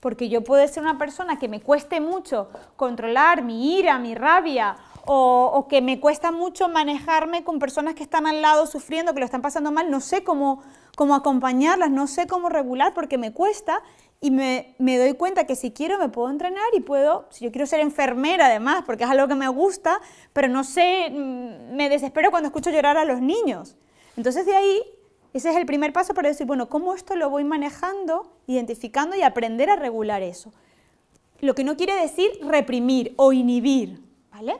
Porque yo puedo ser una persona que me cueste mucho controlar mi ira, mi rabia, o, que me cuesta mucho manejarme con personas que están al lado sufriendo, que lo están pasando mal, no sé cómo, cómo acompañarlas, no sé cómo regular porque me cuesta y me, me, doy cuenta que si quiero me puedo entrenar y puedo, si yo quiero ser enfermera además, porque es algo que me gusta, pero no sé, mm, me desespero cuando escucho llorar a los niños. Entonces de ahí, ese es el primer paso para decir, bueno, ¿cómo esto lo voy manejando, identificando y aprender a regular eso? Lo que no quiere decir reprimir o inhibir, ¿vale?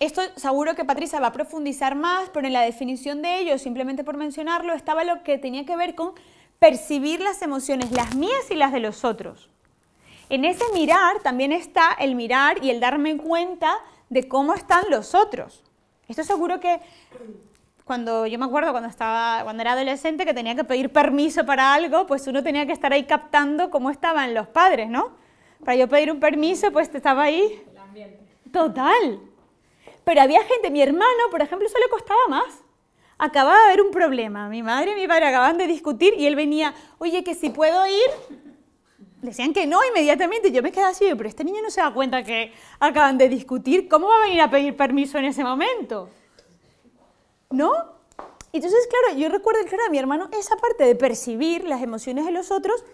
Esto seguro que Patricia va a profundizar más, pero en la definición de ello, simplemente por mencionarlo, estaba lo que tenía que ver con percibir las emociones, las mías y las de los otros. En ese mirar también está el mirar y el darme cuenta de cómo están los otros. Esto seguro que cuando yo me acuerdo cuando estaba cuando era adolescente que tenía que pedir permiso para algo, pues uno tenía que estar ahí captando cómo estaban los padres, ¿no? Para yo pedir un permiso, pues estaba ahí. El ambiente. Total. Pero había gente, mi hermano, por ejemplo, eso le costaba más acababa de haber un problema. Mi madre y mi padre acababan de discutir y él venía, oye, que si puedo ir. Decían que no inmediatamente. Yo me quedaba así, pero este niño no se da cuenta que acaban de discutir. ¿Cómo va a venir a pedir permiso en ese momento? ¿No? Entonces, claro, yo recuerdo que a mi hermano esa parte de percibir las emociones de los otros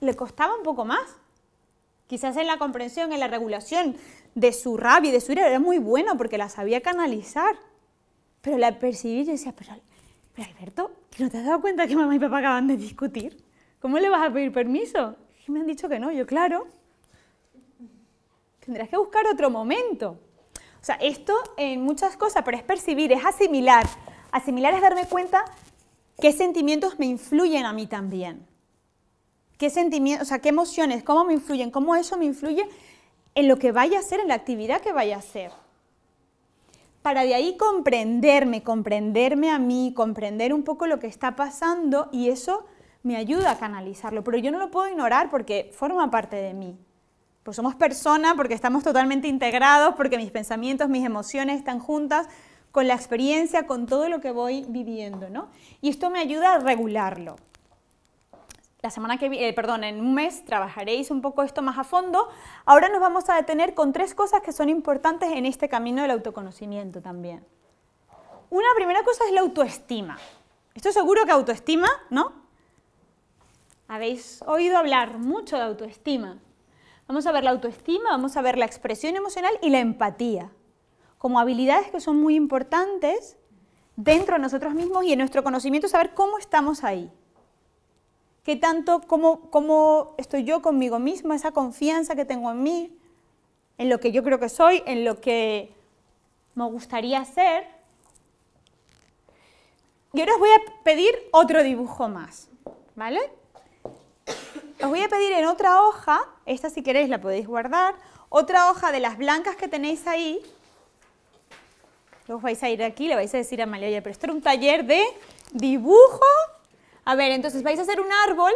le costaba un poco más. Quizás en la comprensión, en la regulación de su rabia y de su ira era muy bueno porque la sabía canalizar. Pero la percibí yo decía, pero, Alberto, ¿no te has dado cuenta que mamá y papá acaban de discutir? ¿Cómo le vas a pedir permiso? Y me han dicho que no, yo claro. Tendrás que buscar otro momento. O sea, esto en muchas cosas, pero es percibir, es asimilar. Asimilar es darme cuenta qué sentimientos me influyen a mí también. ¿Qué sentimientos, o sea, qué emociones, cómo me influyen, cómo eso me influye en lo que vaya a hacer, en la actividad que vaya a hacer para de ahí comprenderme, comprenderme a mí, comprender un poco lo que está pasando y eso me ayuda a canalizarlo. Pero yo no lo puedo ignorar porque forma parte de mí. Pues somos personas, porque estamos totalmente integrados, porque mis pensamientos, mis emociones están juntas con la experiencia, con todo lo que voy viviendo, ¿no? Y esto me ayuda a regularlo la semana que viene, eh, perdón, en un mes trabajaréis un poco esto más a fondo. Ahora nos vamos a detener con tres cosas que son importantes en este camino del autoconocimiento también. Una primera cosa es la autoestima. Estoy seguro que autoestima, ¿no? Habéis oído hablar mucho de autoestima. Vamos a ver la autoestima, vamos a ver la expresión emocional y la empatía, como habilidades que son muy importantes dentro de nosotros mismos y en nuestro conocimiento saber cómo estamos ahí qué tanto, cómo, cómo estoy yo conmigo misma, esa confianza que tengo en mí, en lo que yo creo que soy, en lo que me gustaría ser. Y ahora os voy a pedir otro dibujo más, ¿vale? Os voy a pedir en otra hoja, esta si queréis la podéis guardar, otra hoja de las blancas que tenéis ahí. Luego vais a ir aquí, le vais a decir a María, oye, pero esto era un taller de dibujo a ver, entonces vais a hacer un árbol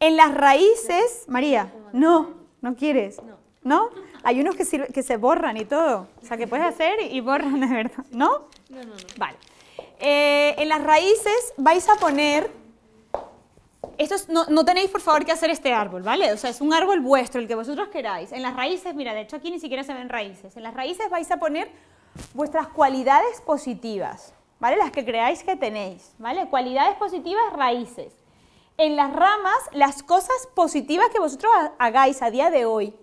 en las raíces. María, no, no quieres. ¿No? Hay unos que, que se borran y todo. O sea, que puedes hacer y borran de verdad. ¿No? No, no, no. Vale. Eh, en las raíces vais a poner... Esto no, no, tenéis, por favor, que hacer este árbol, ¿vale? O sea, es un árbol vuestro, el que vosotros queráis. En las raíces, mira, de hecho aquí ni siquiera se ven raíces. En las raíces vais a poner vuestras cualidades positivas. ¿vale? Las que creáis que tenéis, ¿vale? Cualidades positivas, raíces. En las ramas, las cosas positivas que vosotros hagáis a día de hoy.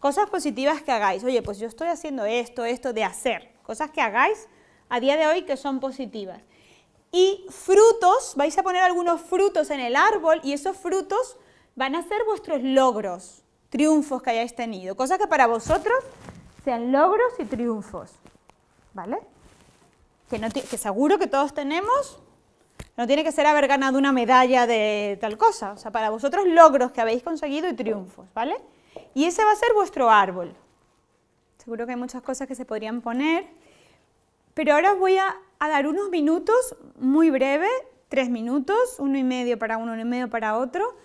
Cosas positivas que hagáis. Oye, pues yo estoy haciendo esto, esto de hacer. Cosas que hagáis a día de hoy que son positivas. Y frutos, vais a poner algunos frutos en el árbol y esos frutos van a ser vuestros logros. triunfos que hayáis tenido, cosas que para vosotros sean logros y triunfos, ¿vale? Que, no que seguro que todos tenemos, no tiene que ser haber ganado una medalla de tal cosa, o sea, para vosotros logros que habéis conseguido y triunfos, ¿vale? Y ese va a ser vuestro árbol. Seguro que hay muchas cosas que se podrían poner, pero ahora os voy a, a dar unos minutos muy breves, tres minutos, uno y medio para uno, uno y medio para otro,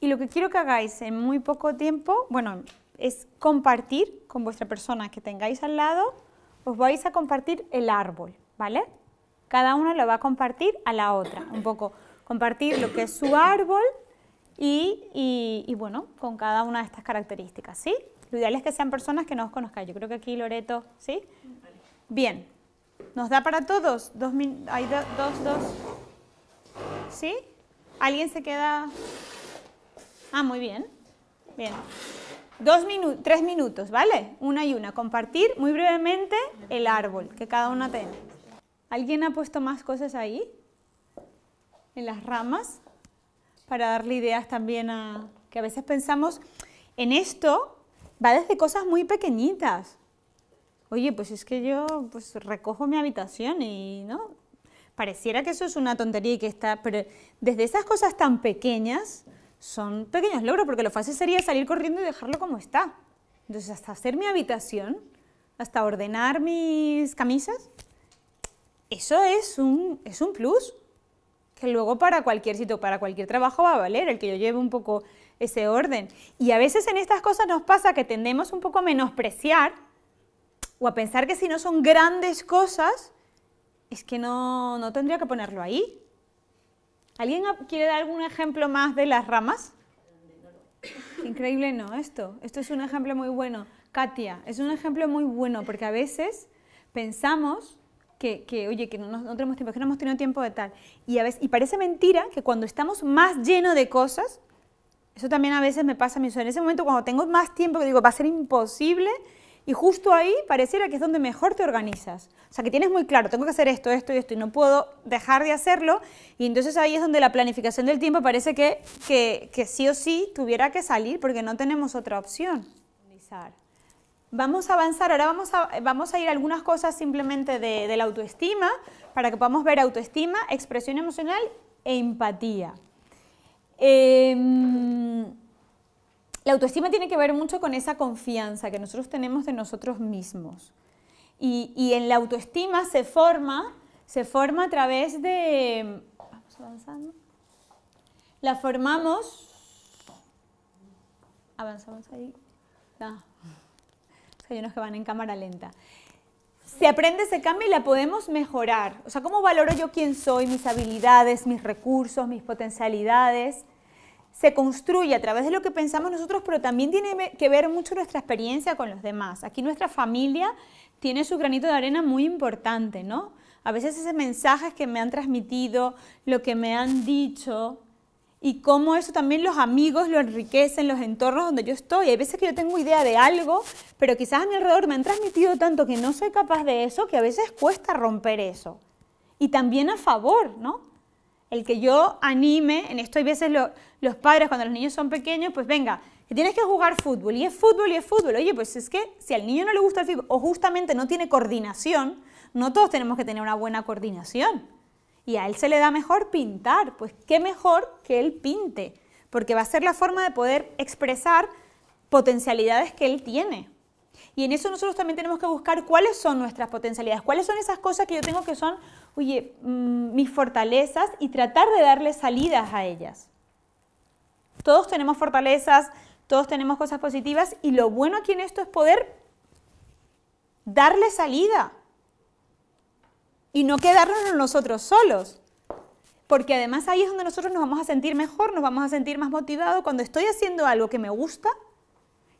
y lo que quiero que hagáis en muy poco tiempo, bueno, es compartir con vuestra persona que tengáis al lado, os vais a compartir el árbol, ¿vale? Cada una lo va a compartir a la otra, un poco compartir lo que es su árbol y, y, bueno, con cada una de estas características, ¿sí? Lo ideal es que sean personas que no os conozcáis. Yo creo que aquí Loreto, ¿sí? Bien. ¿Nos da para todos? Dos, hay dos, dos. ¿Sí? ¿Alguien se queda? Ah, muy bien. Bien. Dos minutos, tres minutos, ¿vale? Una y una. Compartir muy brevemente el árbol que cada una tiene. ¿Alguien ha puesto más cosas ahí? En las ramas. Para darle ideas también a... Que a veces pensamos en esto, va desde cosas muy pequeñitas. Oye, pues es que yo pues recojo mi habitación y, ¿no? Pareciera que eso es una tontería y que está... Pero desde esas cosas tan pequeñas son pequeños logros, porque lo fácil sería salir corriendo y dejarlo como está. Entonces, hasta hacer mi habitación, hasta ordenar mis camisas, eso es un, es un plus, que luego para cualquier sitio, para cualquier trabajo va a valer, el que yo lleve un poco ese orden. Y a veces en estas cosas nos pasa que tendemos un poco a menospreciar o a pensar que si no son grandes cosas, es que no, no tendría que ponerlo ahí. ¿Alguien quiere dar algún ejemplo más de las ramas? Increíble, ¿no? Esto, esto es un ejemplo muy bueno. Katia, es un ejemplo muy bueno porque a veces pensamos que, oye, que no, tenemos tiempo, que no hemos tenido tiempo de tal. Y, a veces, y parece mentira que cuando estamos más llenos de cosas, eso también a veces me pasa a mí. en ese momento cuando tengo más tiempo, que digo, va a ser imposible, y justo ahí pareciera que es donde mejor te organizas. O sea, que tienes muy claro, tengo que hacer esto, esto y esto, y no puedo dejar de hacerlo. Y entonces ahí es donde la planificación del tiempo parece que, que, sí o sí tuviera que salir porque no tenemos otra opción. Vamos a avanzar, ahora vamos a, vamos a ir a algunas cosas simplemente de, la autoestima, para que podamos ver autoestima, expresión emocional e empatía. Eh, la autoestima tiene que ver mucho con esa confianza que nosotros tenemos de nosotros mismos. Y, en la autoestima se forma, se forma a través de... Vamos avanzando. La formamos... Avanzamos ahí. No. Hay unos que van en cámara lenta. Se aprende, se cambia y la podemos mejorar. O sea, ¿cómo valoro yo quién soy, mis habilidades, mis recursos, mis potencialidades? Se construye a través de lo que pensamos nosotros, pero también tiene que ver mucho nuestra experiencia con los demás. Aquí nuestra familia tiene su granito de arena muy importante, ¿no? A veces esos mensajes que me han transmitido, lo que me han dicho y cómo eso también los amigos lo enriquecen, los entornos donde yo estoy. Hay veces que yo tengo idea de algo, pero quizás a mi alrededor me han transmitido tanto que no soy capaz de eso, que a veces cuesta romper eso. Y también a favor, ¿no? El que yo anime, en esto hay veces los padres cuando los niños son pequeños, pues venga, que tienes que jugar fútbol, y es fútbol y es fútbol. Oye, pues es que si al niño no le gusta el fútbol o justamente no tiene coordinación, no todos tenemos que tener una buena coordinación. Y a él se le da mejor pintar, pues qué mejor que él pinte, porque va a ser la forma de poder expresar potencialidades que él tiene. Y en eso nosotros también tenemos que buscar cuáles son nuestras potencialidades, cuáles son esas cosas que yo tengo que son, oye, mm, mis fortalezas y tratar de darle salidas a ellas. Todos tenemos fortalezas, todos tenemos cosas positivas y lo bueno aquí en esto es poder darle salida y no quedarnos nosotros solos. Porque además ahí es donde nosotros nos vamos a sentir mejor, nos vamos a sentir más motivados. Cuando estoy haciendo algo que me gusta,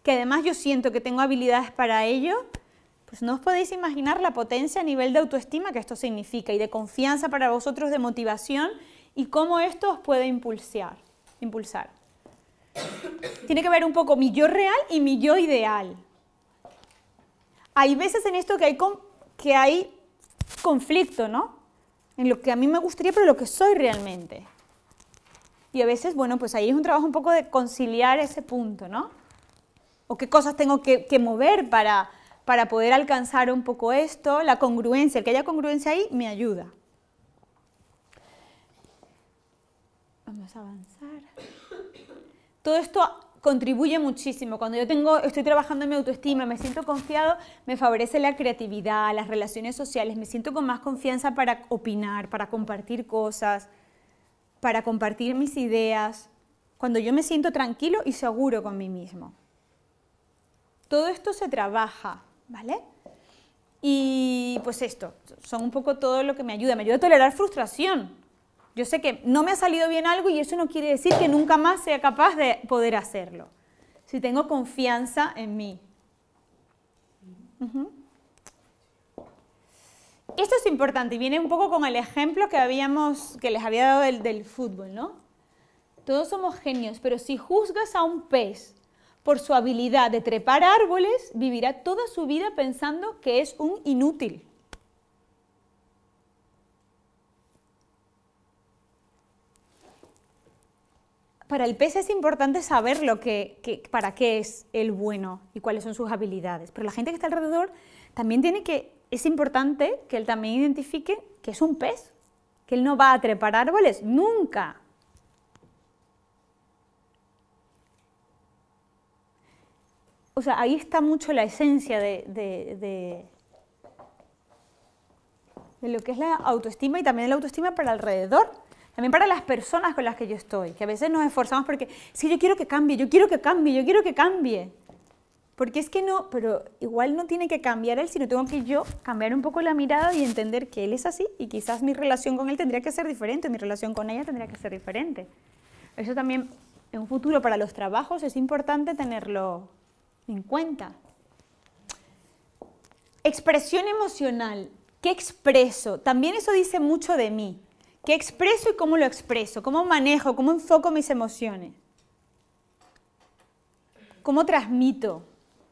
que además yo siento que tengo habilidades para ello, pues no os podéis imaginar la potencia a nivel de autoestima que esto significa y de confianza para vosotros, de motivación y cómo esto os puede impulsar. impulsar. Tiene que ver un poco mi yo real y mi yo ideal. Hay veces en esto que hay, que hay conflicto, ¿no? En lo que a mí me gustaría, pero lo que soy realmente. Y a veces, bueno, pues ahí es un trabajo un poco de conciliar ese punto, ¿no? o qué cosas tengo que, mover para, para poder alcanzar un poco esto. La congruencia, el que haya congruencia ahí me ayuda. Vamos a avanzar. Todo esto contribuye muchísimo. Cuando yo tengo, estoy trabajando en mi autoestima, me siento confiado, me favorece la creatividad, las relaciones sociales, me siento con más confianza para opinar, para compartir cosas, para compartir mis ideas. Cuando yo me siento tranquilo y seguro con mí mismo. Todo esto se trabaja, ¿vale? Y pues esto, son un poco todo lo que me ayuda. Me ayuda a tolerar frustración. Yo sé que no me ha salido bien algo y eso no quiere decir que nunca más sea capaz de poder hacerlo. Si tengo confianza en mí. Esto es importante y viene un poco con el ejemplo que, habíamos, que les había dado del, fútbol, ¿no? Todos somos genios, pero si juzgas a un pez por su habilidad de trepar árboles, vivirá toda su vida pensando que es un inútil. para el pez es importante saber lo que, para qué es el bueno y cuáles son sus habilidades. Pero la gente que está alrededor también tiene que, es importante que él también identifique que es un pez, que él no va a trepar árboles nunca. O sea, ahí está mucho la esencia de, de, de lo que es la autoestima y también la autoestima para alrededor. También para las personas con las que yo estoy, que a veces nos esforzamos porque, sí, yo quiero que cambie, yo quiero que cambie, yo quiero que cambie. Porque es que no, pero igual no tiene que cambiar él, sino tengo que yo cambiar un poco la mirada y entender que él es así y quizás mi relación con él tendría que ser diferente, mi relación con ella tendría que ser diferente. Eso también en un futuro para los trabajos es importante tenerlo en cuenta. Expresión emocional. ¿Qué expreso? También eso dice mucho de mí. ¿Qué expreso y cómo lo expreso? ¿Cómo manejo? ¿Cómo enfoco mis emociones? ¿Cómo transmito?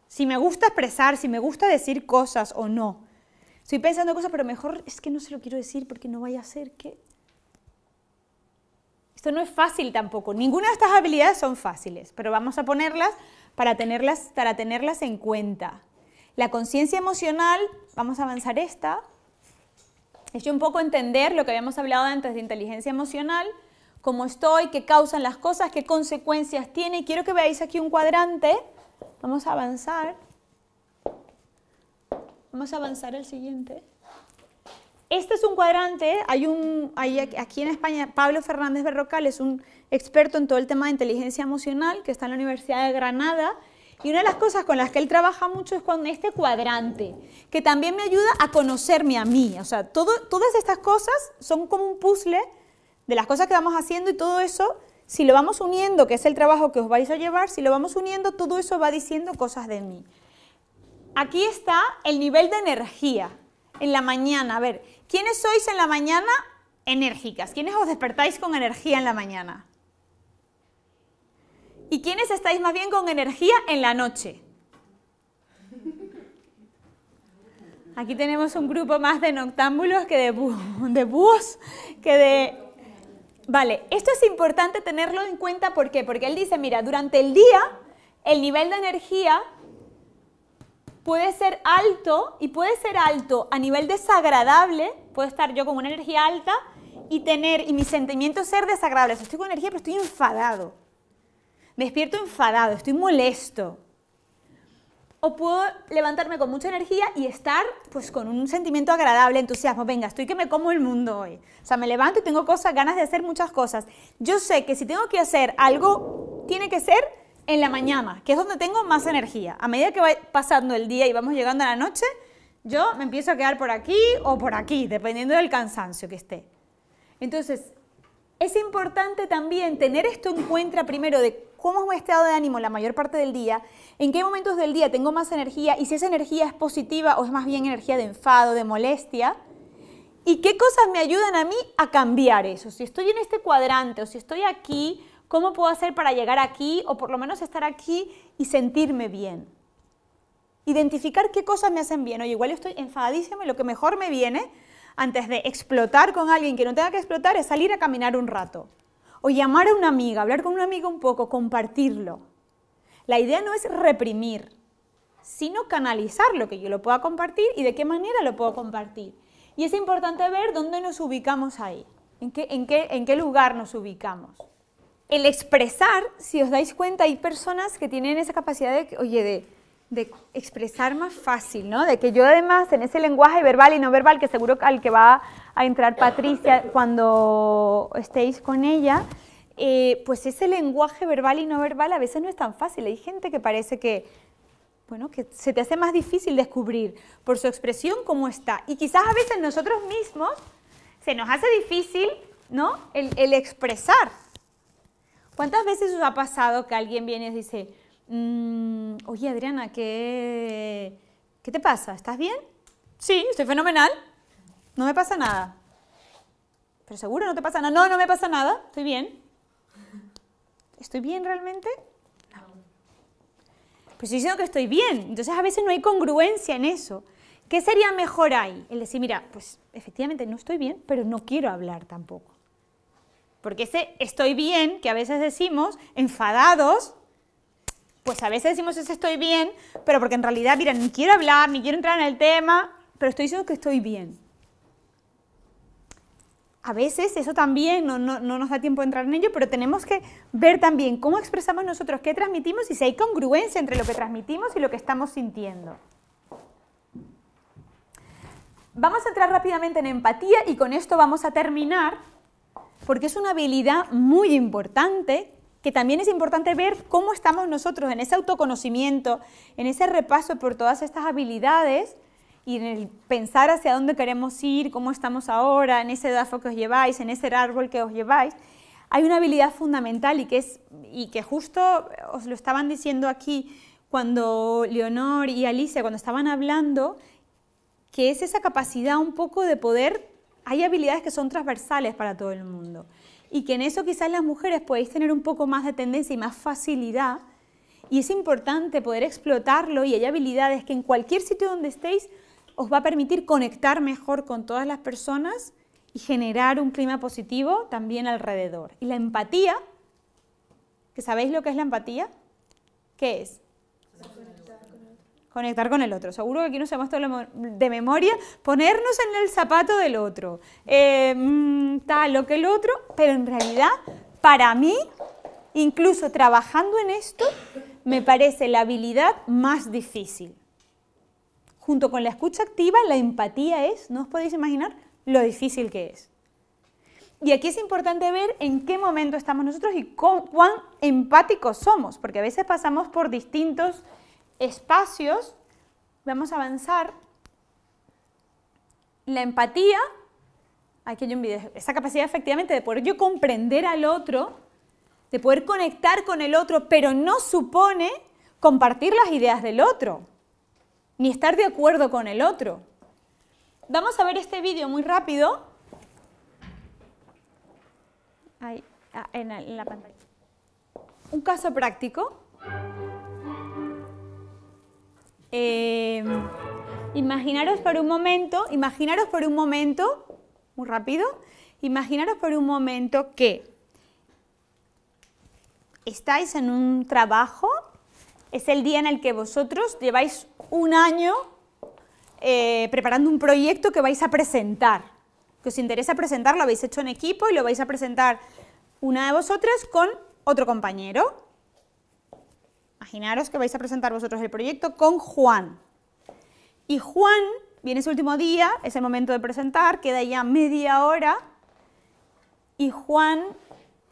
Si me gusta expresar, si me gusta decir cosas o no. Estoy pensando cosas, pero mejor es que no se lo quiero decir porque no vaya a ser que... Esto no es fácil tampoco. Ninguna de estas habilidades son fáciles, pero vamos a ponerlas para tenerlas, para tenerlas en cuenta. La conciencia emocional, vamos a avanzar esta, es un poco entender lo que habíamos hablado antes de inteligencia emocional, cómo estoy, qué causan las cosas, qué consecuencias tiene. Quiero que veáis aquí un cuadrante. Vamos a avanzar. Vamos a avanzar al siguiente. Este es un cuadrante, hay un, hay aquí en España, Pablo Fernández Berrocal es un experto en todo el tema de inteligencia emocional, que está en la Universidad de Granada, y una de las cosas con las que él trabaja mucho es con este cuadrante, que también me ayuda a conocerme a mí. O sea, todo, todas estas cosas son como un puzzle de las cosas que vamos haciendo y todo eso, si lo vamos uniendo, que es el trabajo que os vais a llevar, si lo vamos uniendo, todo eso va diciendo cosas de mí. Aquí está el nivel de energía en la mañana. A ver, ¿quiénes sois en la mañana enérgicas? ¿Quiénes os despertáis con energía en la mañana? ¿Y quiénes estáis más bien con energía en la noche? Aquí tenemos un grupo más de noctámbulos que de, de búhos, que de... Vale, esto es importante tenerlo en cuenta, ¿por qué? Porque él dice, mira, durante el día el nivel de energía puede ser alto y puede ser alto a nivel desagradable, puede estar yo con una energía alta y tener, y mis sentimientos ser desagradables. Estoy con energía, pero estoy enfadado me despierto enfadado, estoy molesto. O puedo levantarme con mucha energía y estar pues con un sentimiento agradable, entusiasmo. Venga, estoy que me como el mundo hoy. O sea, me levanto y tengo cosas, ganas de hacer muchas cosas. Yo sé que si tengo que hacer algo, tiene que ser en la mañana, que es donde tengo más energía. A medida que va pasando el día y vamos llegando a la noche, yo me empiezo a quedar por aquí o por aquí, dependiendo del cansancio que esté. Entonces, es importante también tener esto en cuenta primero de cómo es mi estado de ánimo la mayor parte del día, en qué momentos del día tengo más energía y si esa energía es positiva o es más bien energía de enfado, de molestia, y qué cosas me ayudan a mí a cambiar eso. Si estoy en este cuadrante o si estoy aquí, ¿cómo puedo hacer para llegar aquí o por lo menos estar aquí y sentirme bien? Identificar qué cosas me hacen bien. Oye, igual estoy enfadadísima y lo que mejor me viene antes de explotar con alguien que no tenga que explotar es salir a caminar un rato. O llamar a una amiga, hablar con una amiga un poco, compartirlo. La idea no es reprimir, sino canalizar lo que yo lo pueda compartir y de qué manera lo puedo compartir. Y es importante ver dónde nos ubicamos ahí, en qué, lugar nos ubicamos. El expresar, si os dais cuenta, hay personas que tienen esa capacidad de, oye, de expresar más fácil, ¿no? De que yo además en ese lenguaje verbal y no verbal, que seguro al que va a entrar Patricia cuando estéis con ella, eh, pues ese lenguaje verbal y no verbal a veces no es tan fácil. Hay gente que parece que, bueno, que se te hace más difícil descubrir por su expresión cómo está. Y quizás a veces nosotros mismos se nos hace difícil, ¿no? El, expresar. ¿Cuántas veces os ha pasado que alguien viene y dice, Mm, oye, Adriana, ¿qué, ¿qué te pasa? ¿Estás bien? Sí, estoy fenomenal. No me pasa nada. ¿Pero seguro no te pasa nada? No, no me pasa nada. Estoy bien. ¿Estoy bien realmente? No. Pues estoy diciendo que estoy bien. Entonces a veces no hay congruencia en eso. ¿Qué sería mejor ahí? El decir, mira, pues efectivamente no estoy bien, pero no quiero hablar tampoco. Porque ese estoy bien, que a veces decimos, enfadados, pues a veces decimos eso estoy bien, pero porque en realidad, mira, ni quiero hablar, ni quiero entrar en el tema, pero estoy diciendo que estoy bien. A veces eso también no, no, nos da tiempo de entrar en ello, pero tenemos que ver también cómo expresamos nosotros, qué transmitimos y si hay congruencia entre lo que transmitimos y lo que estamos sintiendo. Vamos a entrar rápidamente en empatía y con esto vamos a terminar, porque es una habilidad muy importante que también es importante ver cómo estamos nosotros en ese autoconocimiento, en ese repaso por todas estas habilidades y en el pensar hacia dónde queremos ir, cómo estamos ahora, en ese dafo que os lleváis, en ese árbol que os lleváis, hay una habilidad fundamental y que, es, y que justo os lo estaban diciendo aquí cuando Leonor y Alicia, cuando estaban hablando, que es esa capacidad un poco de poder, hay habilidades que son transversales para todo el mundo y que en eso quizás las mujeres podéis tener un poco más de tendencia y más facilidad. Y es importante poder explotarlo y hay habilidades que en cualquier sitio donde estéis os va a permitir conectar mejor con todas las personas y generar un clima positivo también alrededor. Y la empatía, que sabéis lo que es la empatía, ¿qué es? conectar con el otro. Seguro que aquí no sabemos todo de memoria, ponernos en el zapato del otro, eh, mm, tal, lo que el otro, pero en realidad, para mí, incluso trabajando en esto, me parece la habilidad más difícil. Junto con la escucha activa, la empatía es, no os podéis imaginar lo difícil que es. Y aquí es importante ver en qué momento estamos nosotros y cuán empáticos somos, porque a veces pasamos por distintos espacios, vamos a avanzar. La empatía, aquí hay un video, esa capacidad efectivamente de poder yo comprender al otro, de poder conectar con el otro, pero no supone compartir las ideas del otro, ni estar de acuerdo con el otro. Vamos a ver este vídeo muy rápido. Ahí, ah, en la pantalla. Un caso práctico. Em, imaginaros por un momento, imaginaros por un momento, muy rápido, imaginaros por un momento que estáis en un trabajo, es el día en el que vosotros lleváis un año eh, preparando un proyecto que vais a presentar, que os interesa presentar, lo habéis hecho en equipo y lo vais a presentar una de vosotras con otro compañero. Imaginaros que vais a presentar vosotros el proyecto con Juan. Y Juan, viene ese último día, es el momento de presentar, queda ya media hora. Y Juan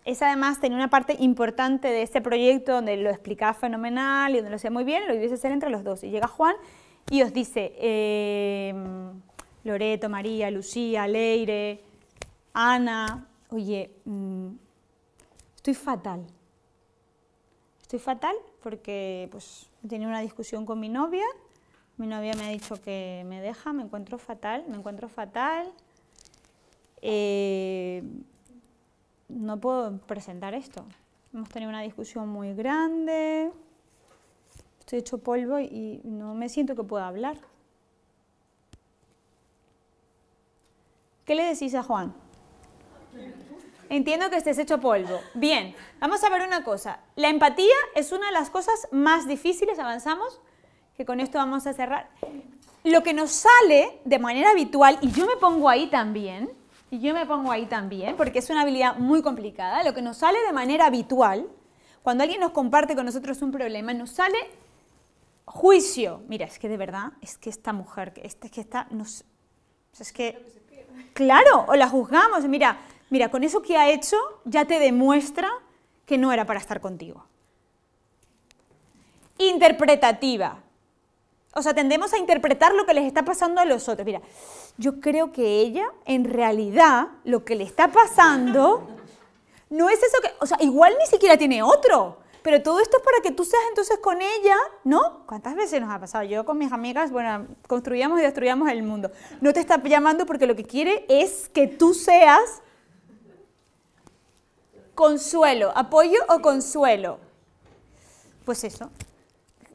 es además, tenía una parte importante de este proyecto donde lo explicaba fenomenal y donde lo hacía muy bien, lo a hacer entre los dos. Y llega Juan y os dice, em, Loreto, María, Lucía, Leire, Ana, oye, mm, estoy fatal. Estoy fatal porque pues, he tenido una discusión con mi novia, mi novia me ha dicho que me deja, me encuentro fatal, me encuentro fatal. Eh, no puedo presentar esto. Hemos tenido una discusión muy grande, estoy hecho polvo y no me siento que pueda hablar. ¿Qué le decís a Juan? Entiendo que estés hecho polvo. Bien, vamos a ver una cosa. La empatía es una de las cosas más difíciles, avanzamos, que con esto vamos a cerrar. Lo que nos sale de manera habitual, y yo me pongo ahí también, y yo me pongo ahí también, porque es una habilidad muy complicada, lo que nos sale de manera habitual, cuando alguien nos comparte con nosotros un problema, nos sale juicio. Mira, es que de verdad, es que esta mujer, es que está, nos, es que, claro, o la juzgamos, mira, mira, con eso que ha hecho ya te demuestra que no era para estar contigo. Interpretativa. O sea, tendemos a interpretar lo que les está pasando a los otros. Mira, yo creo que ella, en realidad, lo que le está pasando, no es eso que, o sea, igual ni siquiera tiene otro. Pero todo esto es para que tú seas entonces con ella, ¿no? ¿Cuántas veces nos ha pasado? Yo con mis amigas, bueno, construíamos y destruíamos el mundo. No te está llamando porque lo que quiere es que tú seas consuelo, apoyo o consuelo. Pues eso.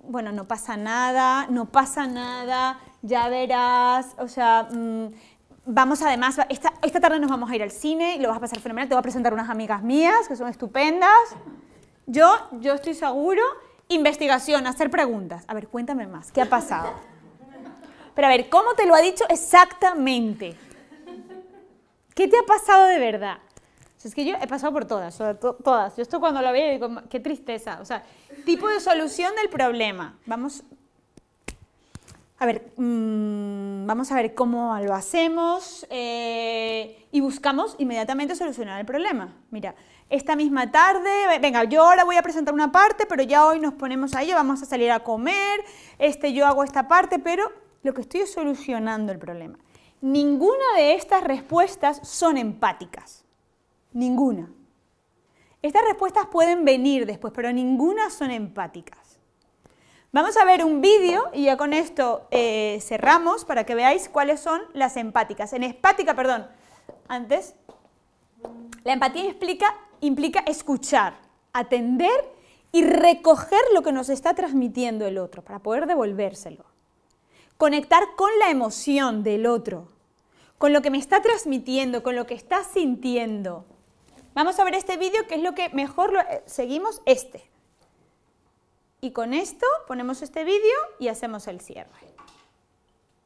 Bueno, no pasa nada, no pasa nada, ya verás, o sea, mm, vamos además, esta, tarde nos vamos a ir al cine, lo vas a pasar fenomenal, te voy a presentar unas amigas mías que son estupendas. Yo, yo estoy seguro, investigación, hacer preguntas. A ver, cuéntame más, ¿qué ha pasado? Pero a ver, ¿cómo te lo ha dicho exactamente? ¿Qué te ha pasado de verdad? es que yo he pasado por todas, todas. Yo esto cuando lo veo digo, qué tristeza. O sea, tipo de solución del problema. Vamos a ver, mm, vamos a ver cómo lo hacemos eh, y buscamos inmediatamente solucionar el problema. Mira, esta misma tarde, venga, yo ahora voy a presentar una parte, pero ya hoy nos ponemos a ello, vamos a salir a comer, este, yo hago esta parte, pero lo que estoy es solucionando el problema. Ninguna de estas respuestas son empáticas. Ninguna. Estas respuestas pueden venir después, pero ninguna son empáticas. Vamos a ver un vídeo y ya con esto eh, cerramos para que veáis cuáles son las empáticas. En empática, perdón, antes, la empatía implica escuchar, atender y recoger lo que nos está transmitiendo el otro para poder devolvérselo. Conectar con la emoción del otro, con lo que me está transmitiendo, con lo que está sintiendo. Vamos a ver este vídeo que es lo que mejor lo, eh, seguimos este. Y con esto ponemos este vídeo y hacemos el cierre.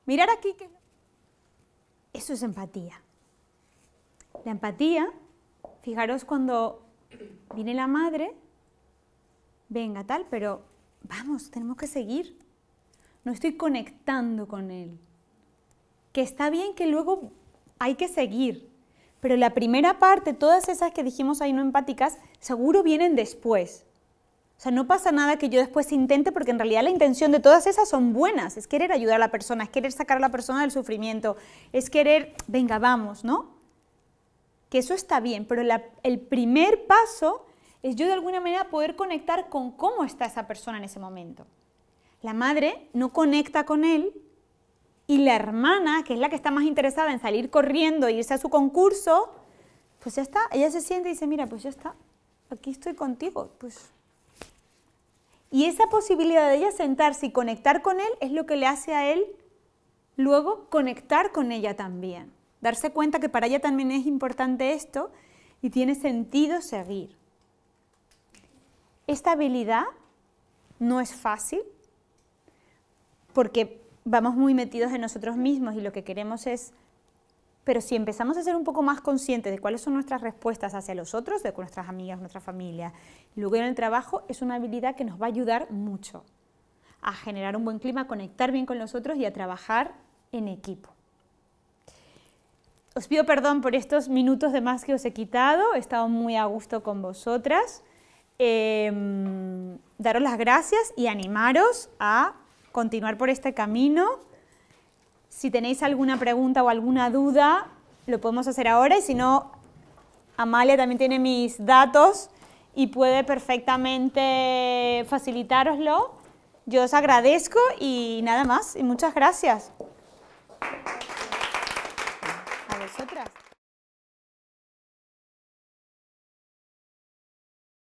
Mirar aquí que eso es empatía. La empatía Fijaros cuando viene la madre, venga tal, pero vamos, tenemos que seguir. No estoy conectando con él. Que está bien que luego hay que seguir, pero la primera parte, todas esas que dijimos ahí no empáticas, seguro vienen después. O sea, no pasa nada que yo después intente, porque en realidad la intención de todas esas son buenas. Es querer ayudar a la persona, es querer sacar a la persona del sufrimiento, es querer, venga, vamos, ¿no? que eso está bien, pero el primer paso es yo de alguna manera poder conectar con cómo está esa persona en ese momento. La madre no conecta con él y la hermana, que es la que está más interesada en salir corriendo e irse a su concurso, pues ya está, ella se siente y dice, mira, pues ya está, aquí estoy contigo, pues... Y esa posibilidad de ella sentarse y conectar con él es lo que le hace a él luego conectar con ella también darse cuenta que para ella también es importante esto y tiene sentido seguir. Esta habilidad no es fácil porque vamos muy metidos en nosotros mismos y lo que queremos es, pero si empezamos a ser un poco más conscientes de cuáles son nuestras respuestas hacia los otros, de nuestras amigas, nuestra familia, luego en el trabajo, es una habilidad que nos va a ayudar mucho a generar un buen clima, a conectar bien con los otros y a trabajar en equipo. Os pido perdón por estos minutos de más que os he quitado, he estado muy a gusto con vosotras. Em, daros las gracias y animaros a continuar por este camino. Si tenéis alguna pregunta o alguna duda, lo podemos hacer ahora y si no, Amalia también tiene mis datos y puede perfectamente facilitároslo. Yo os agradezco y nada más, y muchas gracias.